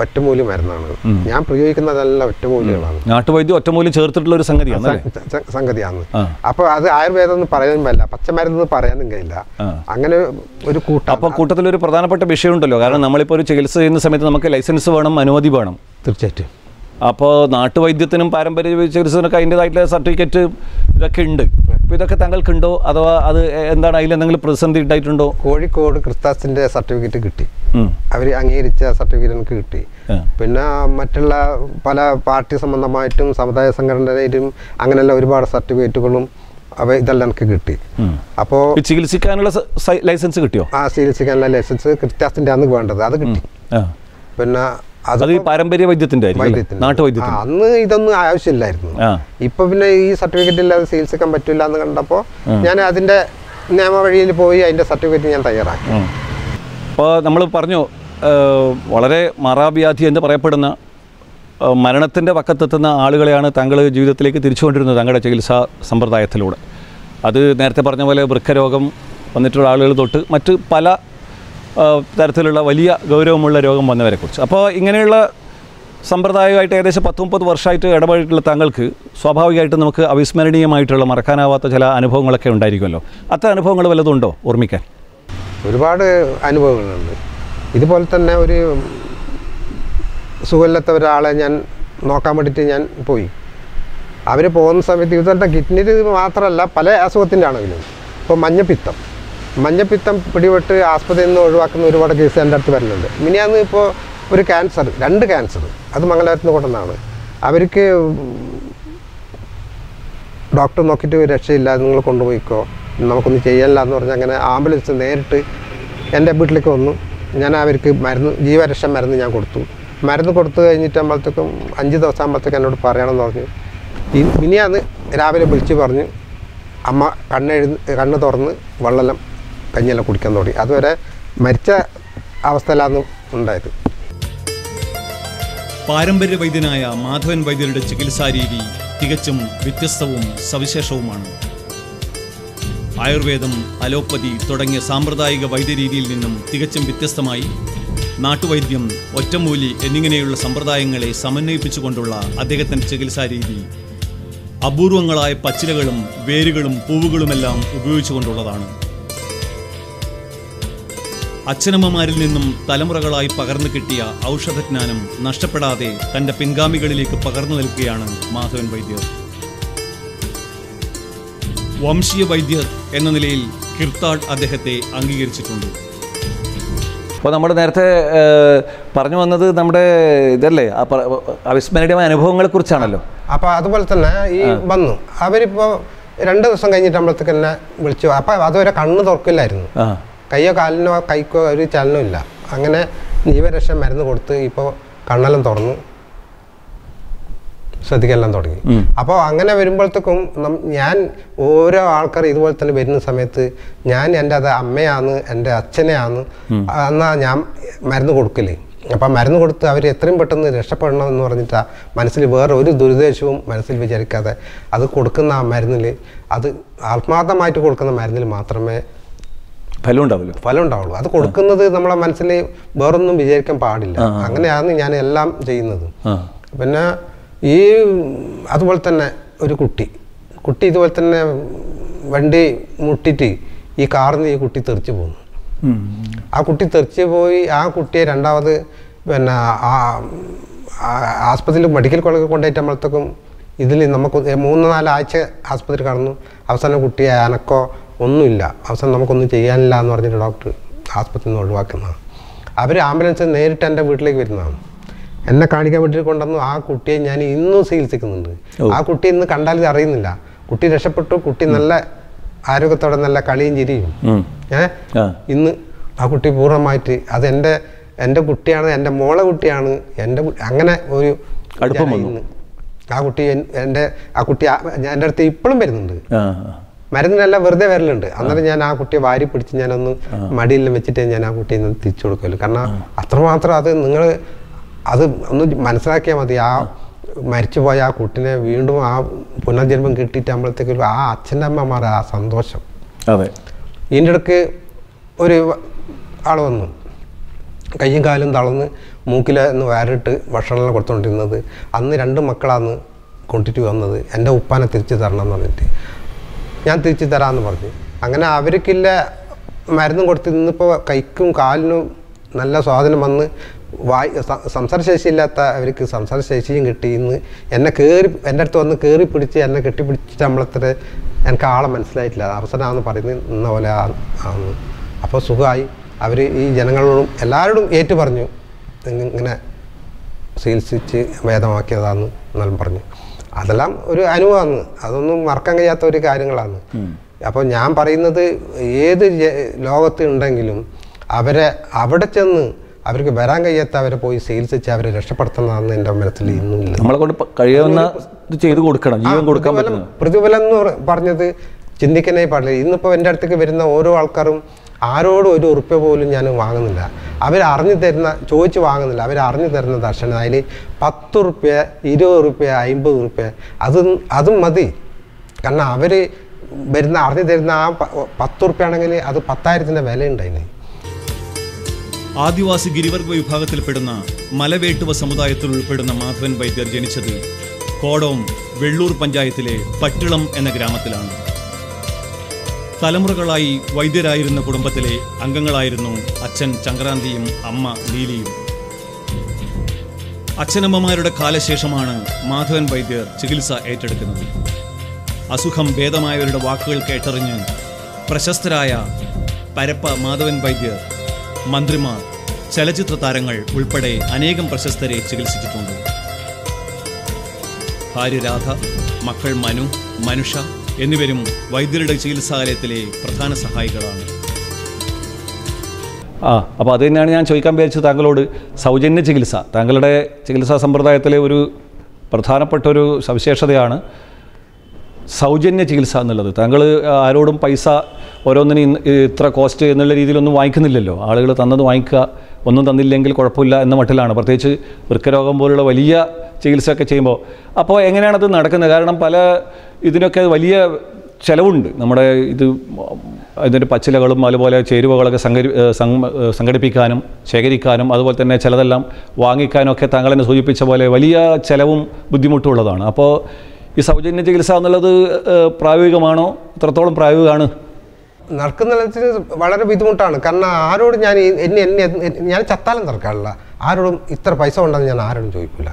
ഒറ്റമൂലി മരുന്നാണ് ഞാൻ പ്രയോഗിക്കുന്നതല്ല ഒറ്റമൂലികളാണ്. നാട്ടുവൈദ്യം ഒറ്റമൂലി ചേർത്തിട്ടുള്ള ഒരു സംഗതിയാണ് അല്ലേ? സംഗതിയാണ്. അപ്പൊ അത് ആയുർവേദം എന്ന് പറയാനും പറ്റില്ല പച്ചമരുന്ന് പറയാനും കഴിയില്ല അങ്ങനെ ഒരു കൂട്ടം അപ്പൊ കൂട്ടത്തിൽ ഒരു പ്രധാനപ്പെട്ട വിഷയമുണ്ടല്ലോ. കാരണം നമ്മളിപ്പോൾ ഒരു ചികിത്സ ചെയ്യുന്ന സമയത്ത് നമുക്ക് ലൈസൻസ് വേണം അനുമതി വേണം. തീർച്ചയായിട്ടും. അപ്പോൾ നാട്ടുവൈദ്യത്തിനും പാരമ്പര്യ ചികിത്സത്തിനൊക്കെ അതിന്റെതായിട്ടുള്ള സർട്ടിഫിക്കറ്റ് ഇതൊക്കെ ഉണ്ട്. അപ്പോൾ ഇതൊക്കെ താങ്കൾക്കുണ്ടോ അഥവാ അത് എന്താണ് അതിൽ എന്തെങ്കിലും പ്രതിസന്ധി ഉണ്ടായിട്ടുണ്ടോ? കോഴിക്കോട് ക്രിസ്താസിന്റെ സർട്ടിഫിക്കറ്റ് കിട്ടി. അവർ അംഗീകരിച്ച സർട്ടിഫിക്കറ്റ് എനിക്ക് കിട്ടി. പിന്നെ മറ്റുള്ള പല പാർട്ടി സംബന്ധമായിട്ടും സമുദായ സംഘടനയിലും അങ്ങനെയുള്ള ഒരുപാട് സർട്ടിഫിക്കറ്റുകളും അവ ഇതെല്ലാം എനിക്ക് കിട്ടി. അപ്പോൾ ചികിത്സിക്കാനുള്ള ലൈസൻസ് കിട്ടിയോ? ആ ചികിത്സിക്കാനുള്ള ലൈസൻസ് ക്രിസ്താസിന്റെ ആണ് വേണ്ടത്. അത് കിട്ടി. പിന്നെ അത് പാരമ്പര്യ വൈദ്യത്തിന്റെ നാട്ടുവൈദ്യത്തിന് അന്ന് ഇതൊന്നും ആവശ്യമില്ലായിരുന്നു. ഇപ്പൊ പിന്നെ ഈ സർട്ടിഫിക്കറ്റ് ഇല്ലാതെ ചികിത്സിക്കാൻ പറ്റില്ല എന്ന് കണ്ടപ്പോൾ ഞാൻ അതിന്റെ നിയമവഴിയിൽ പോയി അതിന്റെ സർട്ടിഫിക്കറ്റ് ഞാൻ തയ്യാറാക്കി. അപ്പോൾ നമ്മൾ പറഞ്ഞു വളരെ മറാവ്യാധി എന്ന് പറയപ്പെടുന്ന മരണത്തിന്റെ പക്കത്തെത്തുന്ന ആളുകളെയാണ് താങ്കൾ ജീവിതത്തിലേക്ക് തിരിച്ചുകൊണ്ടിരുന്നത് താങ്കളുടെ ചികിത്സാ സമ്പ്രദായത്തിലൂടെ. അത് നേരത്തെ പറഞ്ഞ പോലെ വൃക്കരോഗം വന്നിട്ടുള്ള ആളുകൾ തൊട്ട് മറ്റ് പല തരത്തിലുള്ള വലിയ ഗൗരവമുള്ള രോഗം വന്നവരെക്കുറിച്ച്. അപ്പോൾ ഇങ്ങനെയുള്ള സമ്പ്രദായമായിട്ട് ഏകദേശം പത്ത് മുപ്പത് വർഷമായിട്ട് ഇടപെട്ടിട്ടുള്ള താങ്കൾക്ക് സ്വാഭാവികമായിട്ട് നമുക്ക് അവിസ്മരണീയമായിട്ടുള്ള മറക്കാനാവാത്ത ചില അനുഭവങ്ങളൊക്കെ ഉണ്ടായിരിക്കുമല്ലോ. അത്ര അനുഭവങ്ങൾ വല്ലതും ഉണ്ടോ ഓർമ്മിക്കാൻ? ഒരുപാട് അനുഭവങ്ങളുണ്ട്. ഇതുപോലെ തന്നെ ഒരു സുഖമില്ലാത്ത ഒരാളെ ഞാൻ നോക്കാൻ വേണ്ടിയിട്ട് ഞാൻ പോയി. അവർ പോകുന്ന സമയത്ത് ഇതുപോലത്തെ കിഡ്നിയിൽ മാത്രമല്ല പല അസുഖത്തിന്റെ ആണെങ്കിലും. ഇപ്പോൾ മഞ്ഞപ്പിത്തം. മഞ്ഞപ്പിത്തം പിടിപെട്ട് ആസ്പത്രിയിൽ നിന്ന് ഒഴിവാക്കുന്ന ഒരുപാട് കേസ് എന്റെ അടുത്ത് വരുന്നുണ്ട്. മിനിയാന്ന് ഇപ്പോൾ ഒരു ക്യാൻസർ രണ്ട് ക്യാൻസർ അത് മംഗലാപുരത്ത് നിന്ന് കൊണ്ടുവന്നതാണ് അവർക്ക് ഡോക്ടർ നോക്കിയിട്ട് രക്ഷയില്ല നിങ്ങൾ കൊണ്ടുപോയിക്കോ നമുക്കൊന്നും ചെയ്യാനില്ല എന്ന് പറഞ്ഞ് അങ്ങനെ ആംബുലൻസ് നേരിട്ട് എന്റെ വീട്ടിലേക്ക് വന്നു. ഞാൻ അവർക്ക് മരുന്ന് ജീവരക്ഷ മരുന്ന് ഞാൻ കൊടുത്തു. മരുന്ന് കൊടുത്തു കഴിഞ്ഞിട്ടാകുമ്പോഴത്തേക്കും അഞ്ച് ദിവസം ആകുമ്പോഴത്തേക്കും എന്നോട് പറയണമെന്ന് പറഞ്ഞു ഈ മിനിയാന്ന് രാവിലെ വിളിച്ച് പറഞ്ഞു അമ്മ കണ്ണെഴുന്ന് കണ്ണ് തുറന്ന് വെള്ളം കഞ്ഞിയെല്ലാം കുടിക്കാൻ തുടങ്ങി. അതുവരെ മരിച്ച അവസ്ഥയിലാണ് ഉണ്ടായത്. പാരമ്പര്യ വൈദ്യനായ മാധവൻ വൈദ്യരുടെ ചികിത്സാരീതി തികച്ചും വ്യത്യസ്തവും സവിശേഷവുമാണ്. ആയുർവേദം അലോപ്പതി തുടങ്ങിയ സാമ്പ്രദായിക വൈദ്യരീതിയിൽ നിന്നും തികച്ചും വ്യത്യസ്തമായി നാട്ടുവൈദ്യം ഒറ്റമൂലി എന്നിങ്ങനെയുള്ള സമ്പ്രദായങ്ങളെ സമന്വയിപ്പിച്ചുകൊണ്ടുള്ള അദ്ദേഹത്തിന്റെ ചികിത്സാരീതി അപൂർവങ്ങളായ പച്ചിലകളും വേരുകളും പൂവുകളുമെല്ലാം ഉപയോഗിച്ചുകൊണ്ടുള്ളതാണ്. അച്ഛനമ്മമാരിൽ നിന്നും തലമുറകളായി പകർന്നു കിട്ടിയ ഔഷധജ്ഞാനം നഷ്ടപ്പെടാതെ തന്റെ പിൻഗാമികളിലേക്ക് പകർന്നു നൽകുകയാണ് മാധവൻ വൈദ്യർ. വംശീയ വൈദ്യർ എന്ന നിലയിൽ കിർത്താഡ് അദ്ദേഹത്തെ അംഗീകരിച്ചിട്ടുണ്ട്. അപ്പോൾ നമ്മൾ നേരത്തെ പറഞ്ഞു വന്നത് നമ്മുടെ ഇതല്ലേ അവിസ്മരണീയമായ അനുഭവങ്ങളെ അവിസ്മരണീയമായ അനുഭവങ്ങളെക്കുറിച്ചാണല്ലോ അപ്പോൾ അതുപോലെ തന്നെ ഈ വന്നു. അവരിപ്പോൾ രണ്ട് ദിവസം കഴിഞ്ഞിട്ട് കഴിഞ്ഞിട്ടാകുമ്പോഴത്തേക്ക് എന്നെ വിളിച്ചു. അപ്പോൾ അതുവരെ കണ്ണ് തുറക്കില്ലായിരുന്നു. ആ. കയ്യോ കാലിനോ കൈക്കോ ഒരു ചലനവും ഇല്ല അങ്ങനെ ജീവരക്ഷ മരുന്ന് കൊടുത്ത് ഇപ്പോൾ കണ്ണെല്ലാം തുറന്നു. ശ്രദ്ധിക്കെല്ലാം തുടങ്ങി. അപ്പോൾ അങ്ങനെ വരുമ്പോഴത്തേക്കും ഞാൻ ഓരോ ആൾക്കാർ ഇതുപോലെ തന്നെ വരുന്ന സമയത്ത് ഞാൻ എന്റെ അത് അമ്മയാന്ന് എന്റെ അച്ഛനെയാന്ന് എന്നാ ഞാൻ മരുന്ന് കൊടുക്കില്ലേ അപ്പം മരുന്ന് കൊടുത്ത് അവർ എത്രയും പെട്ടെന്ന് രക്ഷപ്പെടണം എന്ന് പറഞ്ഞിട്ടാ മനസ്സിൽ വേറെ ഒരു ദുരുദ്ദേശവും മനസ്സിൽ വിചാരിക്കാതെ അത് കൊടുക്കുന്ന ആ മരുന്നിൽ അത് ആത്മാർത്ഥമായിട്ട് കൊടുക്കുന്ന മരുന്നിൽ മാത്രമേ ഫലം ഉണ്ടാവില്ല. ഫലം ഉണ്ടാവുള്ളൂ. അത് കൊടുക്കുന്നത് നമ്മളെ മനസ്സിൽ വേറൊന്നും വിചാരിക്കാൻ പാടില്ല. അങ്ങനെയാണ് ഞാൻ എല്ലാം ചെയ്യുന്നത്. പിന്നെ ഈ അതുപോലെ തന്നെ ഒരു കുട്ടി. കുട്ടി ഇതുപോലെ തന്നെ വണ്ടി മുട്ടിട്ട് ഈ കാറിന്ന് ഈ കുട്ടി തെറിച്ച് പോകുന്നു ആ കുട്ടി തെറിച്ച് പോയി ആ കുട്ടിയെ രണ്ടാമത് പിന്നെ ആസ്പത്രിയിൽ മെഡിക്കൽ കോളേജിൽ നമ്മളത്തേക്കും ഇതിൽ നമുക്ക് മൂന്ന് നാല് ആഴ്ച ആസ്പത്രി കടന്നു. അവസാനം കുട്ടിയെ അനക്കോ ഒന്നുമില്ല. അവസാനം നമുക്കൊന്നും ചെയ്യാനില്ല എന്ന് പറഞ്ഞിട്ട് ഡോക്ടർ ആസ്പത്രിയിൽ നിന്ന് ഒഴിവാക്കുന്നതാണ്. അവർ ആംബുലൻസ് നേരിട്ട് എന്റെ വീട്ടിലേക്ക് വരുന്നതാണ്. എന്നെ കാണിക്കാൻ വേണ്ടി കൊണ്ടുവന്നു. ആ കുട്ടിയെ ഞാൻ ഇന്നും ചികിത്സിക്കുന്നുണ്ട്. ആ കുട്ടി ഇന്ന് കണ്ടാൽ ഇത് അറിയുന്നില്ല. കുട്ടി രക്ഷപ്പെട്ടു. കുട്ടി നല്ല ആരോഗ്യത്തോടെ നല്ല കളിയും ചിരിയും. ഏ? ഇന്ന് ആ കുട്ടി പൂർണമായിട്ട് അത് എന്റെ എന്റെ കുട്ടിയാണ് എന്റെ മോളെ കുട്ടിയാണ്. എന്റെ അങ്ങനെ ഒരു. ആ കുട്ടി എൻ- എന്റെ ആ കുട്ടി എന്റെ അടുത്ത് ഇപ്പോഴും വരുന്നുണ്ട്. മരുന്നിനെല്ലാം വെറുതെ വരലുണ്ട്. അന്നേരം ഞാൻ ആ കുട്ടിയെ വാരി പിടിച്ച് ഞാനൊന്ന് മടിയിലും വെച്ചിട്ട് ഞാൻ ആ കുട്ടിയെ ഒന്ന് തിരിച്ചു കൊടുക്കുമല്ലോ. കാരണം അത്രമാത്രം അത് നിങ്ങൾ അത് ഒന്ന് മനസ്സിലാക്കിയാൽ മതി. ആ മരിച്ചുപോയ ആ കുട്ടിനെ വീണ്ടും ആ പുനർജന്മം കിട്ടിയിട്ട് നമ്മളത്തേക്ക് ആ അച്ഛന്റെ അമ്മമാർ ആ സന്തോഷം. അതെ. ഇതിന്റെ ഇടയ്ക്ക് ഒരു ആൾ വന്നു. കയ്യും കാലും തളർന്ന് മൂക്കിൽ നിന്ന് വേറിട്ട് ഭക്ഷണമെല്ലാം കൊടുത്തുകൊണ്ടിരുന്നത്. അന്ന് രണ്ട് മക്കളാണ് കൊണ്ടിട്ട് വന്നത്. എന്റെ ഉപ്പാനെ തിരിച്ചു തരണം എന്ന് പറഞ്ഞിട്ട്. ഞാൻ തിരിച്ചു തരാമെന്ന് പറഞ്ഞു. അങ്ങനെ അവർക്കില്ല മരുന്നും കൊടുത്ത് ഇന്നിപ്പോൾ കൈക്കും കാലിനും നല്ല സ്വാധീനം വന്ന് വായി സംസാരശേഷി സംസാരശേഷിയില്ലാത്ത അവർക്ക് സംസാരശേഷിയും കിട്ടി. ഇന്ന് എന്നെ കയറി എന്റെ അടുത്ത് വന്ന് കയറി പിടിച്ച് എന്നെ കെട്ടിപ്പിടിച്ചിട്ട് നമ്മളത്ര എനിക്ക് ആളെ മനസ്സിലായിട്ടില്ല. അവസരമാണെന്ന് പറയുന്നത് ഇന്ന പോലെ ആണ് അപ്പോൾ സുഖമായി അവർ ഈ ജനങ്ങളോടും എല്ലാവരോടും ഏറ്റു പറഞ്ഞു "നിങ്ങ- ഇങ്ങനെ ചികിത്സിച്ച് ഭേദമാക്കിയതാണെന്ന് എന്നാലും പറഞ്ഞു. അതെല്ലാം ഒരു അനുഭവമാണ് അതൊന്നും മറക്കാൻ കഴിയാത്ത ഒരു കാര്യങ്ങളാണ്. അപ്പോൾ ഞാൻ പറയുന്നത് ഏത് ലോകത്ത് ഉണ്ടെങ്കിലും അവരെ അവിടെ ചെന്ന് അവർക്ക് വരാൻ കഴിയാത്ത അവരെ പോയി ചികിത്സിച്ച് അവരെ രക്ഷപ്പെടുത്തുന്നതാണ് എന്റെ മനസ്സിൽ ഇന്നും ഇല്ല. നമ്മളെ കൊണ്ട് കഴിയാവുന്ന ഇത് കൊടുക്കണം. ജീവൻ കൊടുക്കാൻ പ്രതിഫലം എന്ന് പറഞ്ഞത് ചിന്തിക്കാനേ പാടില്ല. ഇന്നിപ്പോ എന്റെ അടുത്തേക്ക് വരുന്ന ഓരോ ആൾക്കാരും ആരോടും ഒരു ഉറുപ്പ്യ പോലും ഞാൻ വാങ്ങുന്നില്ല. അവർ അറിഞ്ഞു തരുന്ന ചോദിച്ച് വാങ്ങുന്നില്ല. അവർ അറിഞ്ഞു തരുന്ന ദർശനം. അതിൽ പത്ത് ഉറുപ്പ്യ ഇരുപത് ഉറുപ്പ്യ അമ്പത് ഉറുപ്പ്യ അതും അതും മതി. കാരണം അവർ വരുന്ന അറിഞ്ഞു തരുന്ന ആ പത്ത് ഉറുപ്പ്യാണെങ്കിൽ അത് പത്തായിരത്തിന്റെ വില ഉണ്ടായിന് ആദിവാസി ഗിരിവർഗ വിഭാഗത്തിൽപ്പെടുന്ന മലവേട്ടുവ സമുദായത്തിൽ ഉൾപ്പെടുന്ന മാധവൻ വൈദ്യർ ജനിച്ചത് കോടോം വെള്ളൂർ പഞ്ചായത്തിലെ പട്ടിളം എന്ന ഗ്രാമത്തിലാണ്. തലമുറകളായി വൈദ്യരായിരുന്ന കുടുംബത്തിലെ അംഗങ്ങളായിരുന്നു അച്ഛൻ ചങ്ക്രാന്തിയും അമ്മ ലീലിയും. അച്ഛനമ്മമാരുടെ കാലശേഷമാണ് മാധവൻ വൈദ്യർ ചികിത്സ ഏറ്റെടുക്കുന്നത്. അസുഖം ഭേദമായവരുടെ വാക്കുകൾ കേട്ടറിഞ്ഞ് പ്രശസ്തരായ പരപ്പ മാധവൻ വൈദ്യർ മന്ത്രിമാർ ചലച്ചിത്ര താരങ്ങൾ ഉൾപ്പെടെ അനേകം പ്രശസ്തരെ ചികിത്സിച്ചിട്ടുണ്ട്. ഭാര്യ രാധ മക്കൾ മനു മനുഷ എന്നിവരും വൈദ്യരുടെ ചികിത്സാലയത്തിലെ പ്രധാന സഹായികളാണ്. ആ അപ്പോൾ അത് തന്നെയാണ് ഞാൻ ചോദിക്കാൻ വിചാരിച്ചത് താങ്കളോട്. സൗജന്യ ചികിത്സ. താങ്കളുടെ ചികിത്സാ സമ്പ്രദായത്തിലെ ഒരു പ്രധാനപ്പെട്ട ഒരു സവിശേഷതയാണ് സൗജന്യ ചികിത്സ എന്നുള്ളത്. താങ്കൾ ആരോടും പൈസ ഓരോന്നിനും ഇത്ര കോസ്റ്റ് എന്നുള്ള രീതിയിലൊന്നും വാങ്ങിക്കുന്നില്ലല്ലോ. ആളുകൾ തന്നത് വാങ്ങിക്കുക ഒന്നും തന്നില്ലെങ്കിൽ കുഴപ്പമില്ല എന്ന മട്ടിലാണ്. പ്രത്യേകിച്ച് വൃക്കരോഗം പോലുള്ള വലിയ ചികിത്സയൊക്കെ ചെയ്യുമ്പോൾ. അപ്പോൾ എങ്ങനെയാണത് നടക്കുന്നത്? കാരണം പല ഇതിനൊക്കെ വലിയ ചിലവുണ്ട്. നമ്മുടെ ഇത് അതിന്റെ പച്ചിലകളും അതുപോലെ ചേരുവകളൊക്കെ സംഘടി സംഘടിപ്പിക്കാനും ശേഖരിക്കാനും അതുപോലെ തന്നെ ചിലതെല്ലാം വാങ്ങിക്കാനൊക്കെ താങ്കൾ തന്നെ സൂചിപ്പിച്ച പോലെ വലിയ ചിലവും ബുദ്ധിമുട്ടുള്ളതാണ്. അപ്പോൾ ഈ സൗജന്യ ചികിത്സ എന്നുള്ളത് പ്രായോഗികമാണോ? എത്രത്തോളം പ്രായോഗികമാണ്? നടക്കുന്നിടത്തിന് വളരെ ബുദ്ധിമുട്ടാണ്. കാരണം ആരോടും ഞാൻ എന്നെ എന്നെ ഞാൻ ചത്താലും തർക്കാറില്ല. ആരോടും ഇത്ര പൈസ ഉണ്ടെന്ന് ഞാൻ ആരോടും ചോദിക്കില്ല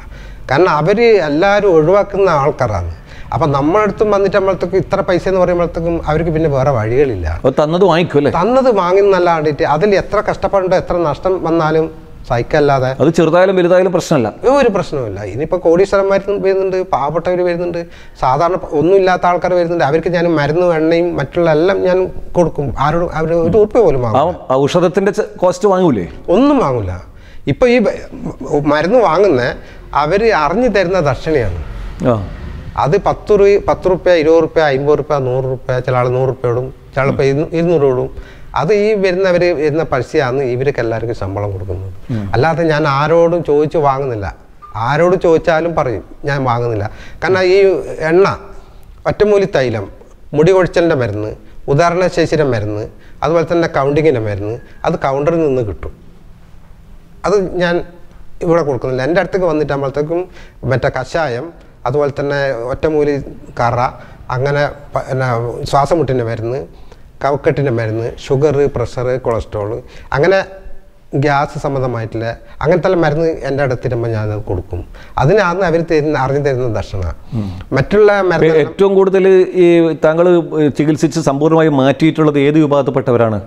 കാരണം അവർ എല്ലാവരും ഒഴിവാക്കുന്ന ആൾക്കാരാണ്. അപ്പൊ നമ്മളടുത്തും വന്നിട്ട് നമ്മളത്തേക്ക് ഇത്ര പൈസ എന്ന് പറയുമ്പോഴത്തേക്കും അവർക്ക് പിന്നെ വേറെ വഴികളില്ല. തന്നത് വാങ്ങിക്കും തന്നത് വാങ്ങുന്നല്ലാണ്ടിട്ട് അതിൽ എത്ര കഷ്ടപ്പാടുണ്ടോ എത്ര നഷ്ടം വന്നാലും സഹിക്കല്ലാതെ അത് ചെറുതായാലും വലുതായാലും പ്രശ്നമല്ല. ഒരു പ്രശ്നമില്ല ഇനിയിപ്പോൾ കോടീശ്വരന്മാർ വരുന്നുണ്ട് പാവപ്പെട്ടവർ വരുന്നുണ്ട് സാധാരണ ഒന്നുമില്ലാത്ത ആൾക്കാർ വരുന്നുണ്ട്. അവർക്ക് ഞാൻ മരുന്ന് എണ്ണയും മറ്റുള്ള എല്ലാം ഞാൻ കൊടുക്കും. ആരോട് അവർ ഒരു ഉറുപ്പ് പോലും വാങ്ങും ഔഷധത്തിന്റെ കോസ്റ്റ് വാങ്ങൂലേ? ഒന്നും വാങ്ങില്ല ഇപ്പൊ ഈ മരുന്ന് വാങ്ങുന്ന അവർ അറിഞ്ഞു തരുന്ന ദക്ഷിണയാണ് ആ. അത് പത്ത് രൂപ പത്ത് റുപ്യ ഇരുപത് റുപ്യ അമ്പത് റുപ്യ നൂറ് റുപ്യ ചില ആൾ നൂറ് റുപ്യ ഇടും ചില ആൾ ഇരുന്നൂറ് ഇടും. അത് ഈ വരുന്നവർ വരുന്ന പൈസയാണ് ഇവർക്ക് എല്ലാവർക്കും ശമ്പളം കൊടുക്കുന്നത്. അല്ലാതെ ഞാൻ ആരോടും ചോദിച്ചു വാങ്ങുന്നില്ല. ആരോട് ചോദിച്ചാലും പറയും ഞാൻ വാങ്ങുന്നില്ല. കാരണം ഈ എണ്ണ ഒറ്റമൂലി തൈലം മുടി കൊഴിച്ചലിന്റെ മരുന്ന് ഉദാഹരണശേഷിയുടെ മരുന്ന് അതുപോലെ തന്നെ കൗണ്ടിങ്ങിന്റെ മരുന്ന് അത് കൗണ്ടറിൽ നിന്ന് കിട്ടും. അത് ഞാൻ ഇവിടെ കൊടുക്കുന്നില്ല. എന്റെ അടുത്തേക്ക് വന്നിട്ടാകുമ്പോഴത്തേക്കും മറ്റേ കഷായം അതുപോലെ തന്നെ ഒറ്റമൂലി കറ അങ്ങനെ പിന്നെ ശ്വാസമുട്ടിന്റെ മരുന്ന് കവക്കെട്ടിന്റെ മരുന്ന് ഷുഗർ പ്രഷർ കൊളസ്ട്രോൾ അങ്ങനെ ഗ്യാസ് സംബന്ധമായിട്ടുള്ള അങ്ങനത്തെ മരുന്ന് എന്റെ അടുത്ത് തരുമ്പോൾ ഞാൻ അത് കൊടുക്കും അതിനാണ് അവർ തരുന്ന അറിഞ്ഞു തരുന്ന ദർശന മറ്റുള്ള മരുന്ന് ഏറ്റവും കൂടുതൽ ഈ താങ്കൾ ചികിത്സിച്ച് സമ്പൂർണമായി മാറ്റിയിട്ടുള്ളത് ഏത് വിഭാഗത്തിൽപ്പെട്ടവരാണ്?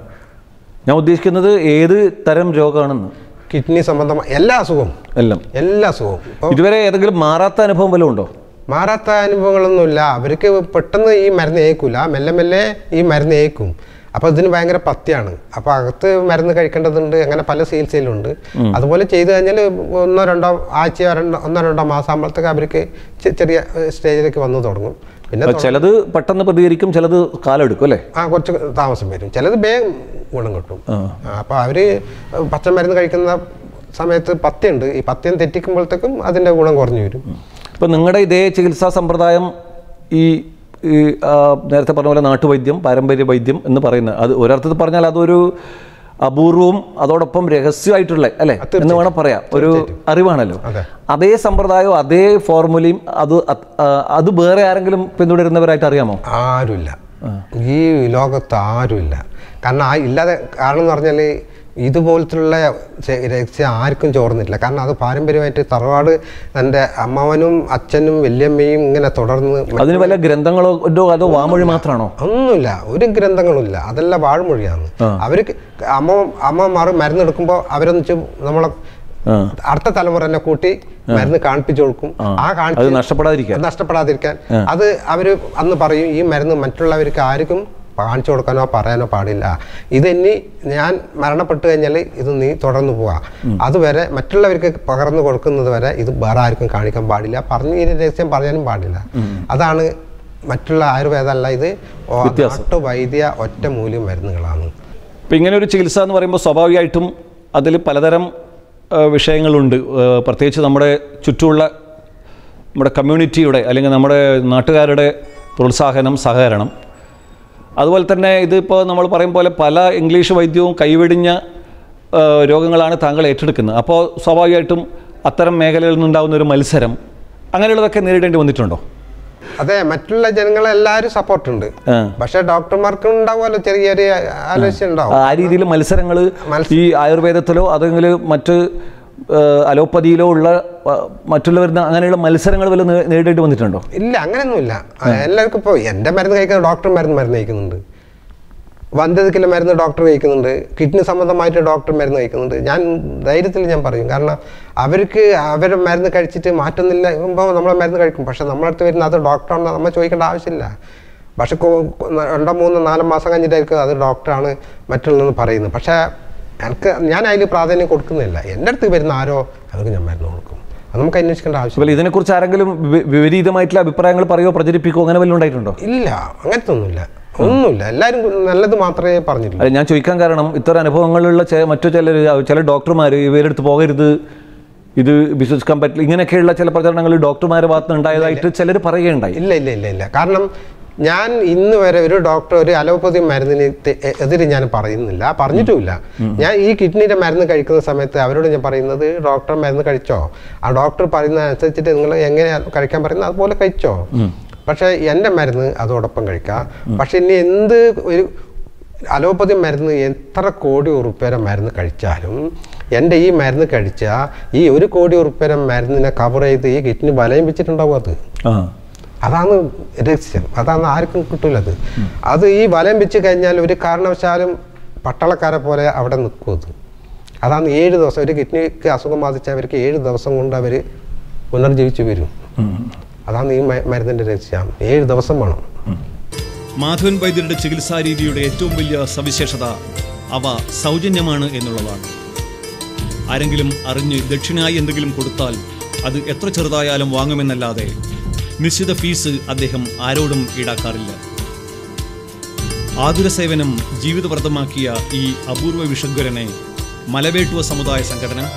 ഞാൻ ഉദ്ദേശിക്കുന്നത് ഏത് തരം രോഗമാണെന്ന് കിഡ്നി സംബന്ധമായ എല്ലാ അസുഖവും. എല്ലാം. എല്ലാ അസുഖവും. ഇതുവരെ ഏതെങ്കിലും മാറാത്ത അനുഭവം വല്ലതും ഉണ്ടോ? മാറാത്ത അനുഭവങ്ങളൊന്നുമില്ല. അവർക്ക് പെട്ടെന്ന് ഈ മരുന്ന് ഏൽക്കില്ല മെല്ലെ മെല്ലെ ഈ മരുന്ന് ഏൽക്കും. അപ്പോൾ ഇതിന് ഭയങ്കര പത്യാണ് അപ്പോൾ അകത്ത് മരുന്ന് കഴിക്കേണ്ടതുണ്ട്. അങ്ങനെ പല ചികിത്സയിലുണ്ട്. അതുപോലെ ചെയ്തു കഴിഞ്ഞാൽ ഒന്നോ രണ്ടോ ആഴ്ചയോ രണ്ടോ ഒന്നോ രണ്ടോ മാസം ആകുമ്പോഴത്തേക്ക് അവർക്ക് ചെറിയ സ്റ്റേജിലേക്ക് വന്നു തുടങ്ങും. പിന്നെ ചിലത് പെട്ടെന്ന് പ്രതികരിക്കും ചിലത് കാലം എടുക്കും അല്ലേ? ആ കുറച്ച് താമസം വരും. ചിലത് വേഗം ഗുണം കിട്ടും. അപ്പൊ അപ്പോൾ അവർ പച്ചമരുന്ന് കഴിക്കുന്ന സമയത്ത് പത്തിയുണ്ട്. ഈ പത്യം തെറ്റിക്കുമ്പോഴത്തേക്കും അതിന്റെ ഗുണം കുറഞ്ഞു വരും. ഇപ്പം നിങ്ങളുടെ ഇതേ ചികിത്സാ സമ്പ്രദായം ഈ ഈ നേരത്തെ പറഞ്ഞ പോലെ നാട്ടുവൈദ്യം പാരമ്പര്യ വൈദ്യം എന്ന് പറയുന്നത് അത് ഒരർത്ഥത്തിൽ പറഞ്ഞാൽ അതൊരു അപൂർവവും അതോടൊപ്പം രഹസ്യമായിട്ടുള്ള അല്ലേ? എന്ന് വേണം പറയാം. ഒരു അറിവാണല്ലോ. അതേ. സമ്പ്രദായവും അതേ ഫോർമുലയും അത് അത് അത് വേറെ ആരെങ്കിലും പിന്തുടരുന്നവരായിട്ട് അറിയാമോ? ആരുമില്ല. ഈ ലോകത്ത് ആരുമില്ല. കാരണം ആ ഇല്ലാതെ കാരണം എന്ന് പറഞ്ഞാൽ ഇതുപോലത്തുള്ള രഹസ്യം ആർക്കും ചോർന്നിട്ടില്ല. കാരണം അത് പാരമ്പര്യമായിട്ട് തറവാട് എന്റെ അമ്മാവനും അച്ഛനും വല്യമ്മയും ഇങ്ങനെ തുടർന്ന് അതിന് വല്ല ഗ്രന്ഥങ്ങളോ അതോ വാമൊഴി മാത്രമാണോ ഒന്നുമില്ല. ഒരു ഗ്രന്ഥങ്ങളുമില്ല. അതെല്ലാം വാഴ്മൊഴിയാണ് അവർക്ക് അമ്മ അമ്മമാർ മരുന്നെടുക്കുമ്പോൾ അവരൊന്നിച്ച് നമ്മളെ. അടുത്ത തലമുറ കൂട്ടി മരുന്ന് കാണിപ്പിച്ചു കൊടുക്കും. ആ. കാണിച്ച് നഷ്ടപ്പെടാതിരിക്കാൻ. നഷ്ടപ്പെടാതിരിക്കാൻ. അത് അവർ അന്ന് പറയും ഈ മരുന്ന് മറ്റുള്ളവർക്ക് ആർക്കും കാണിച്ചു കൊടുക്കാനോ പറയാനോ പാടില്ല. ഇത് ഇനി ഞാൻ മരണപ്പെട്ടു കഴിഞ്ഞാൽ ഇത് നീ തുടർന്നു പോവാ. അതുവരെ മറ്റുള്ളവർക്ക് പകർന്നു കൊടുക്കുന്നത് വരെ ഇത് വേറെ ആർക്കും കാണിക്കാൻ പാടില്ല. പറഞ്ഞു ഈ രഹസ്യം പറയാനും പാടില്ല. അതാണ് മറ്റുള്ള ആയുർവേദമല്ല ഇത് നാട്ടുവൈദ്യ ഒറ്റ മൂല്യം മരുന്നുകളാണ് ഇപ്പം ഇങ്ങനെ ഒരു ചികിത്സ എന്ന് പറയുമ്പോൾ സ്വാഭാവികമായിട്ടും അതിൽ പലതരം വിഷയങ്ങളുണ്ട്. പ്രത്യേകിച്ച് നമ്മുടെ ചുറ്റുമുള്ള നമ്മുടെ കമ്മ്യൂണിറ്റിയുടെ അല്ലെങ്കിൽ നമ്മുടെ നാട്ടുകാരുടെ പ്രോത്സാഹനം സഹകരണം അതുപോലെ തന്നെ ഇതിപ്പോൾ നമ്മൾ പറയും പോലെ പല ഇംഗ്ലീഷ് വൈദ്യവും കൈവെടിഞ്ഞ രോഗങ്ങളാണ് താങ്കൾ ഏറ്റെടുക്കുന്നത്. അപ്പോൾ സ്വാഭാവികമായിട്ടും അത്തരം മേഖലകളിൽ നിന്നുണ്ടാകുന്ന ഒരു മത്സരം അങ്ങനെയുള്ളതൊക്കെ നേരിടേണ്ടി വന്നിട്ടുണ്ടോ? അതെ മറ്റുള്ള ജനങ്ങളെല്ലാവരും സപ്പോർട്ട് ഉണ്ട് ആ. പക്ഷെ ഡോക്ടർമാർക്ക് ഉണ്ടാവുമല്ലോ ചെറിയൊരു ആലോചന ഉണ്ടാവും. ആ രീതിയിൽ മത്സരങ്ങൾ ഈ ആയുർവേദത്തിലോ അതെങ്കിലും മറ്റ് അലോപ്പതിയിലോ ഉള്ള മറ്റുള്ളവർ അങ്ങനെയുള്ള മത്സരങ്ങൾ വല്ല നേരിട്ട് വന്നിട്ടുണ്ടോ? ഇല്ല അങ്ങനെയൊന്നുമില്ല. എല്ലാവർക്കും ഇപ്പോൾ എന്റെ മരുന്ന് കഴിക്കുന്ന ഡോക്ടർ മരുന്ന് മരുന്ന് കഴിക്കുന്നുണ്ട്. വന്ധ്യതയ്ക്കുള്ള മരുന്ന് ഡോക്ടർ കഴിക്കുന്നുണ്ട്. കിഡ്നി സംബന്ധമായിട്ട് ഡോക്ടർ മരുന്ന് കഴിക്കുന്നുണ്ട്. ഞാൻ ധൈര്യത്തിൽ ഞാൻ പറയും. കാരണം അവർക്ക് അവരുടെ മരുന്ന് കഴിച്ചിട്ട് മാറ്റുന്നില്ല ഇപ്പോൾ നമ്മളെ മരുന്ന് കഴിക്കും. പക്ഷേ നമ്മളടുത്ത് വരുന്ന അത് ഡോക്ടറാണെന്ന് നമ്മൾ ചോദിക്കേണ്ട ആവശ്യമില്ല. പക്ഷെ രണ്ടോ മൂന്നോ നാലോ മാസം കഴിഞ്ഞിട്ടായിരിക്കും അത് ഡോക്ടറാണ് മറ്റുള്ളതെന്ന് പറയുന്നത്. പക്ഷേ എനിക്ക് ഞാൻ അതിൽ പ്രാധാന്യം കൊടുക്കുന്നില്ല. എന്റെ അടുത്ത് വരുന്ന ആരോ അവർക്ക് ഞാൻ മരുന്ന് കൊടുക്കും. അത് നമുക്ക് അന്വേഷിക്കേണ്ട ആവശ്യമില്ല ഇതിനെക്കുറിച്ച് ആരെങ്കിലും വിപരീതമായിട്ടുള്ള അഭിപ്രായങ്ങൾ പറയുകയോ പ്രചരിപ്പിക്കുകയോ അങ്ങനെ വല്ലതും ഉണ്ടായിട്ടുണ്ടോ? ഇല്ല അങ്ങനത്തെ ഒന്നുമില്ല. ഒന്നുമില്ല എല്ലാവരും നല്ലത് മാത്രമേ പറഞ്ഞിട്ടുള്ളൂ. ഞാൻ ചോദിക്കാൻ കാരണം ഇത്തരം അനുഭവങ്ങളുള്ള ചില മറ്റു ചില ചില ഡോക്ടർമാർ ഇവരെടുത്ത് പോകരുത്. ഇത് വിശ്വസിക്കാൻ പറ്റില്ല. ഇങ്ങനെയൊക്കെയുള്ള ചില പ്രചരണങ്ങൾ ഡോക്ടർമാരുടെ ഭാഗത്ത് ഉണ്ടായതായിട്ട് ചിലർ പറയുകയുണ്ടായി. ഇല്ല ഇല്ല ഇല്ല ഇല്ല. കാരണം ഞാൻ ഇന്ന് വരെ ഒരു ഡോക്ടർ ഒരു അലോപ്പതി മരുന്നിന് എതിരെ ഞാൻ പറയുന്നില്ല. പറഞ്ഞിട്ടുമില്ല. ഞാൻ ഈ കിഡ്നിയുടെ മരുന്ന് കഴിക്കുന്ന സമയത്ത് അവരോട് ഞാൻ പറയുന്നത് ഡോക്ടർ മരുന്ന് കഴിച്ചോ? ആ ഡോക്ടർ പറയുന്ന അനുസരിച്ചിട്ട് നിങ്ങൾ എങ്ങനെയാണ് കഴിക്കാൻ പറയുന്നത് അതുപോലെ കഴിച്ചോ? പക്ഷേ എന്റെ മരുന്ന് അതോടൊപ്പം കഴിക്കാം. പക്ഷെ ഇനി എന്ത് ഒരു അലോപ്പതി മരുന്ന് എത്ര കോടി ഉറുപ്പേരെ മരുന്ന് കഴിച്ചാലും എന്റെ ഈ മരുന്ന് കഴിച്ചാൽ ഈ ഒരു കോടി ഉറുപ്പേരെ മരുന്നിനെ കവർ ചെയ്ത് ഈ കിഡ്നി വലയം വെച്ചിട്ടുണ്ടാവും അത് അതാണ് രഹസ്യം. അതാണ് ആർക്കും കിട്ടൂലത്. അത് ഈ വലം വെച്ച് കഴിഞ്ഞാൽ ഒരു കാരണവശാലും പട്ടാളക്കാരെ പോലെ അവിടെ നിൽക്കും അത്. അതാണ് ഏഴ് ദിവസം ഒരു കിഡ്നിക്ക് അസുഖം ബാധിച്ച അവർക്ക് ഏഴ് ദിവസം കൊണ്ട് അവർ പുനർജീവിച്ചു വരും. അതാണ് ഈ മരുന്നിന്റെ രഹസ്യം. ഏഴ് ദിവസം വേണം. മാധവൻ വൈദ്യരുടെ ചികിത്സാ രീതിയുടെ ഏറ്റവും വലിയ സവിശേഷത അവ സൗജന്യമാണ് എന്നുള്ളതാണ്. ആരെങ്കിലും അറിഞ്ഞ് ദക്ഷിണയായി എന്തെങ്കിലും കൊടുത്താൽ അത് എത്ര ചെറുതായാലും വാങ്ങുമെന്നല്ലാതെ നിശ്ചിത ഫീസ് അദ്ദേഹം ആരോടും ഈടാക്കാറില്ല. ആതുര സേവനം ജീവിതവ്രതമാക്കിയ ഈ അപൂർവ വിഷഗ്വരനെ മലവേട്ടുവ സമുദായ സംഘടന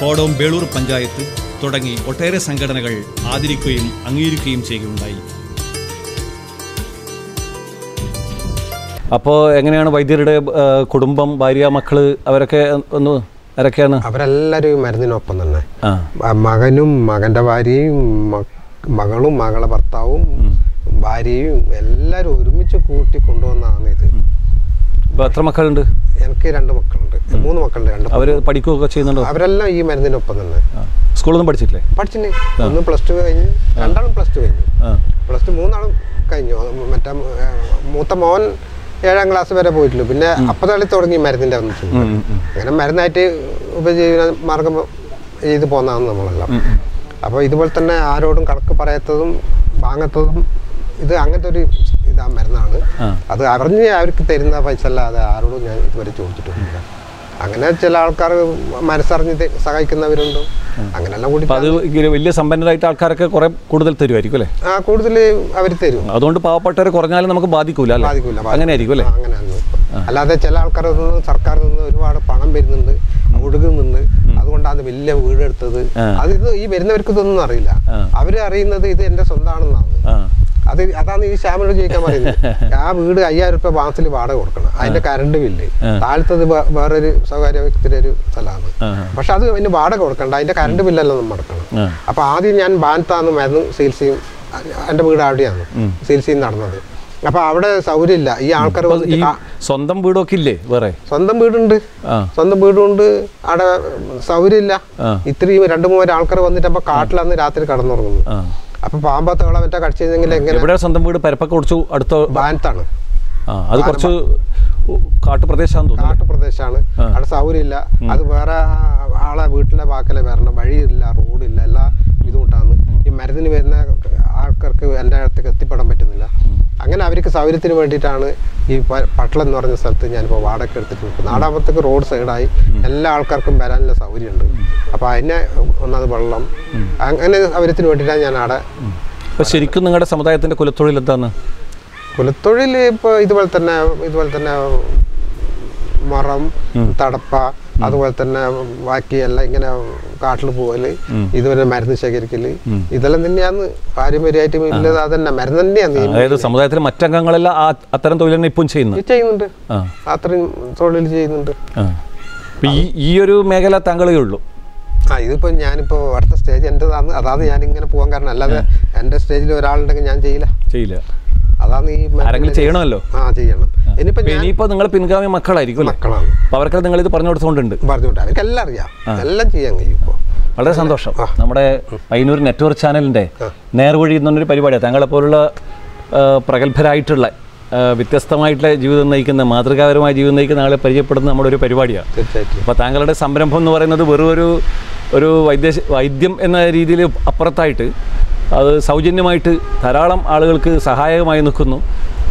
കോടോം ബേളൂർ പഞ്ചായത്ത് തുടങ്ങി ഒട്ടേറെ സംഘടനകൾ ആദരിക്കുകയും അംഗീകരിക്കുകയും ചെയ്യുകയുണ്ടായി. അപ്പോൾ എങ്ങനെയാണ് വൈദ്യരുടെ കുടുംബം ഭാര്യ മക്കൾ അവരൊക്കെ ഒന്ന് ആരൊക്കെയാണ്? അവരെല്ലാവരും മരുന്നിനൊപ്പം തന്നെ. ആ. മകനും മകന്റെ ഭാര്യയും മകളും മകളെ ഭർത്താവും ഭാര്യയും എല്ലാവരും ഒരുമിച്ച് കൂട്ടി കൊണ്ടുവന്നതാണ് ഇത്. ഇപ്പോൾ എത്ര മക്കളുണ്ട്? എനിക്ക് രണ്ട് മക്കളുണ്ട്. മൂന്ന് മക്കളുണ്ട് രണ്ട് അവർ പഠിക്കുകയൊക്കെ ചെയ്യുന്നുണ്ടോ? അവരെല്ലാം ഈ മരുന്നിനൊപ്പം തന്നെ. സ്കൂളൊന്നും പഠിച്ചിട്ടില്ലേ? പഠിച്ചില്ലേ ഒന്ന് പ്ലസ് ടു കഴിഞ്ഞു രണ്ടാളും പ്ലസ് ടു കഴിഞ്ഞു. പ്ലസ് ടു മൂന്നാളും കഴിഞ്ഞു. മറ്റേ മൂത്ത മോൻ ഏഴാം ക്ലാസ് വരെ പോയിട്ടുള്ളൂ. പിന്നെ തുടങ്ങി മരുന്നിന്റെ അംശം ഉം, ഉം, ഉം. അങ്ങനെ മരുന്നായിട്ട് ഉപജീവന മാർഗം ചെയ്ത് പോന്നതാണ് നമ്മളെല്ലാം. അപ്പോൾ ഇതുപോലെ തന്നെ ആരോടും കണക്ക് പറയാത്തതും വാങ്ങാത്തതും ഇത് അങ്ങനത്തെ ഒരു ഇതാ മരുന്നാണ്. അത് അറിഞ്ഞ് അവർക്ക് തരുന്ന പൈസ അല്ലാതെ ആരോടും ഞാൻ ഇതുവരെ ചോദിച്ചിട്ടുണ്ട് അങ്ങനെ ചില ആൾക്കാർ മനസ്സറിഞ്ഞ് സഹായിക്കുന്നവരുണ്ട്. അങ്ങനെല്ലാം കൂടി അത് വലിയ സമ്പന്നരായിട്ട് ആൾക്കാരൊക്കെ കുറെ കൂടുതൽ തരുമായിരിക്കും അല്ലേ? ആ കൂടുതൽ അവർ തരും. അതുകൊണ്ട് പാവപ്പെട്ടവർ കുറഞ്ഞാലും നമുക്ക് ബാധിക്കൂല ബാധിക്കൂല. അങ്ങനെ ആയിരിക്കും അല്ലേ? അങ്ങനെ. അല്ലാതെ ചില ആൾക്കാരിൽ നിന്ന് സർക്കാരിൽ നിന്ന് ഒരുപാട് പണം വരുന്നുണ്ട് ഒഴുകുന്നുണ്ട്. അതുകൊണ്ടാണ് വലിയ വീടെടുത്തത്. അത് ഇത് ഈ വരുന്നവർക്ക് ഇതൊന്നും അറിയില്ല. അവർ അറിയുന്നത് ഇത് എന്റെ സ്വന്തമാണെന്നാണ് അത് അതാണ് ഈ ശ്യാമിനോട് ചോദിക്കാൻ പറയുന്നത്. ആ വീട് അയ്യായിരം രൂപ മാസത്തിൽ വാടക കൊടുക്കണം. അതിന്റെ കറണ്ട് ബില്ല്. താഴത്തത് വേറൊരു സ്വകാര്യ വ്യക്തിയുടെ ഒരു സ്ഥലമാണ്. പക്ഷെ അത് അതിന് വാടക കൊടുക്കണ്ട. അതിന്റെ കറണ്ട് ബില്ലല്ല നമ്മൾ അടക്കണം. ആ. അപ്പൊ ആദ്യം ഞാൻ ബാനത്താണ് മരുന്ന് ചികിത്സയും എന്റെ വീട് അവിടെയാണ് ചികിത്സയും നടന്നത്. അപ്പൊ അവിടെ സൗകര്യമില്ല. ഈ ആൾക്കാർ സ്വന്തം വീടൊക്കെ ഇല്ലേ വേറെ? സ്വന്തം വീടുണ്ട്. സ്വന്തം വീടുണ്ട്. അവിടെ സൗകര്യമില്ല. ഇത്രയും രണ്ടു മൂന്ന് ആൾക്കാർ വന്നിട്ട് അപ്പൊ കാട്ടിലന്ന് രാത്രി കടന്നുറങ്ങുന്നത് ആ. അപ്പൊ പാമ്പത്തോളം മറ്റേ കടിച്ചു എങ്ങനെ ഇവിടെ സ്വന്തം വീട്? പരപ്പൊക്കെ കുറച്ച് അടുത്ത ബാനത്താണ്. അത് കുറച്ച് കാട്ടുപ്രദേശാന്ന് തോന്നുന്നു കാട്ടുപ്രദേശാണ്. അവിടെ സൗകര്യമില്ല. അത് വേറെ ആളെ വീട്ടിലെ വാക്കലെ വരണം വഴിയില്ല റോഡില്ല എല്ലാ ബുദ്ധിമുട്ടാണ് ഈ മരുന്നിന് വരുന്ന ആൾക്കാർക്ക് എന്റെ അടുത്തേക്ക് എത്തിപ്പെടാൻ പറ്റുന്നില്ല. അങ്ങനെ അവർക്ക് സൗകര്യത്തിന് വേണ്ടിയിട്ടാണ് ഈ പട്ടളം എന്ന് പറഞ്ഞ സ്ഥലത്ത് ഞാനിപ്പോൾ വാടക എടുത്തിട്ട് നിൽക്കുന്നത് നാടാകുമ്പോഴത്തേക്ക് റോഡ് സൈഡായി എല്ലാ ആൾക്കാർക്കും വരാനുള്ള സൗകര്യമുണ്ട്. അപ്പോൾ അതിനെ ഒന്നത് വെള്ളം. അങ്ങനെ സൗകര്യത്തിന് വേണ്ടിയിട്ടാണ് ഞാൻ അവിടെ അപ്പോൾ ശരിക്കും നിങ്ങളുടെ സമുദായത്തിന്റെ കുലത്തൊഴിൽ എന്താണ്? കുലത്തൊഴിൽ ഇപ്പോൾ ഇതുപോലെ തന്നെ ഇതുപോലെ തന്നെ മറം തടപ്പ അതുപോലെ തന്നെ ബാക്കി എല്ലാം ഇങ്ങനെ കാട്ടിൽ പോകൽ ഇതുവരെ മരുന്ന് ശേഖരിക്കൽ ഇതെല്ലാം തന്നെയാണ് പാരമ്പര്യമായിട്ട് ഇല്ലത് അതന്നെ മരുന്ന് തന്നെയാണ് അതായത് സമുദായത്തിലെ മറ്റംഗങ്ങളെല്ലാം അത്തരം തൊഴിൽ ഇപ്പം ചെയ്യുന്നു ചെയ്യുന്നുണ്ട്. അത്രയും തൊഴിൽ ചെയ്യുന്നുണ്ട്. ഈ ഒരു മേഖല താങ്കളേ ഉള്ളൂ. ആ ഇതിപ്പോ ഞാനിപ്പോ അടുത്ത സ്റ്റേജ് എന്റെതാണ് അതാണ് ഞാൻ ഇങ്ങനെ പോകാൻ കാരണം അല്ലാതെ എന്റെ സ്റ്റേജിൽ ഒരാളുണ്ടെങ്കിൽ ഞാൻ ചെയ്യില്ല. ചെയ്യില്ല. അതാണ് ഈ ചെയ്യണമല്ലോ. ആ ചെയ്യണം. ഇനിയിപ്പോ നിങ്ങൾ പിൻഗാമി മക്കളായിരിക്കും മക്കളാണ്. അവർക്ക് നിങ്ങൾ ഇത് പറഞ്ഞു കൊടുത്തുകൊണ്ടുണ്ട് പറഞ്ഞുകൊണ്ട് അവർക്ക് എല്ലാം അറിയാം എല്ലാം ചെയ്യാൻ കഴിയും ഇപ്പോൾ വളരെ സന്തോഷം. നമ്മുടെ പയ്യന്നൂർ നെറ്റ്വർക്ക് ചാനലിന്റെ നേർവഴി എന്നൊരു പരിപാടിയാണ്. താങ്കളെപ്പോലുള്ള പോലുള്ള പ്രഗത്ഭരായിട്ടുള്ള വ്യത്യസ്തമായിട്ടുള്ള ജീവിതം നയിക്കുന്ന മാതൃകാപരമായ ജീവിതം നയിക്കുന്ന ആളെ പരിചയപ്പെടുന്ന നമ്മുടെ ഒരു പരിപാടിയാണ് അപ്പോൾ താങ്കളുടെ സംരംഭം എന്ന് പറയുന്നത് വെറും ഒരു ഒരു വൈദ്യ വൈദ്യം എന്ന രീതിയിൽ അപ്പുറത്തായിട്ട് അത് സൗജന്യമായിട്ട് ധാരാളം ആളുകൾക്ക് സഹായകമായി നിൽക്കുന്നു.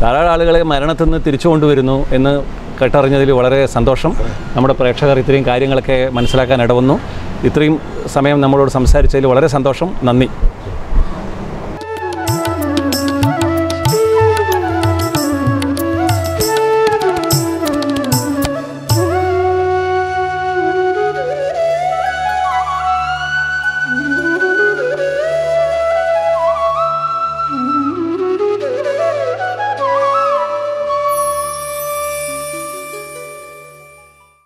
ധാരാളം ആളുകളെ മരണത്തിൽ നിന്ന് തിരിച്ചുകൊണ്ടുവരുന്നു എന്ന് കേട്ടറിഞ്ഞതിൽ വളരെ സന്തോഷം. നമ്മുടെ പ്രേക്ഷകർ ഇത്രയും കാര്യങ്ങളൊക്കെ മനസ്സിലാക്കാൻ ഇടവന്നു. ഇത്രയും സമയം നമ്മളോട് സംസാരിച്ചതിൽ വളരെ സന്തോഷം. നന്ദി.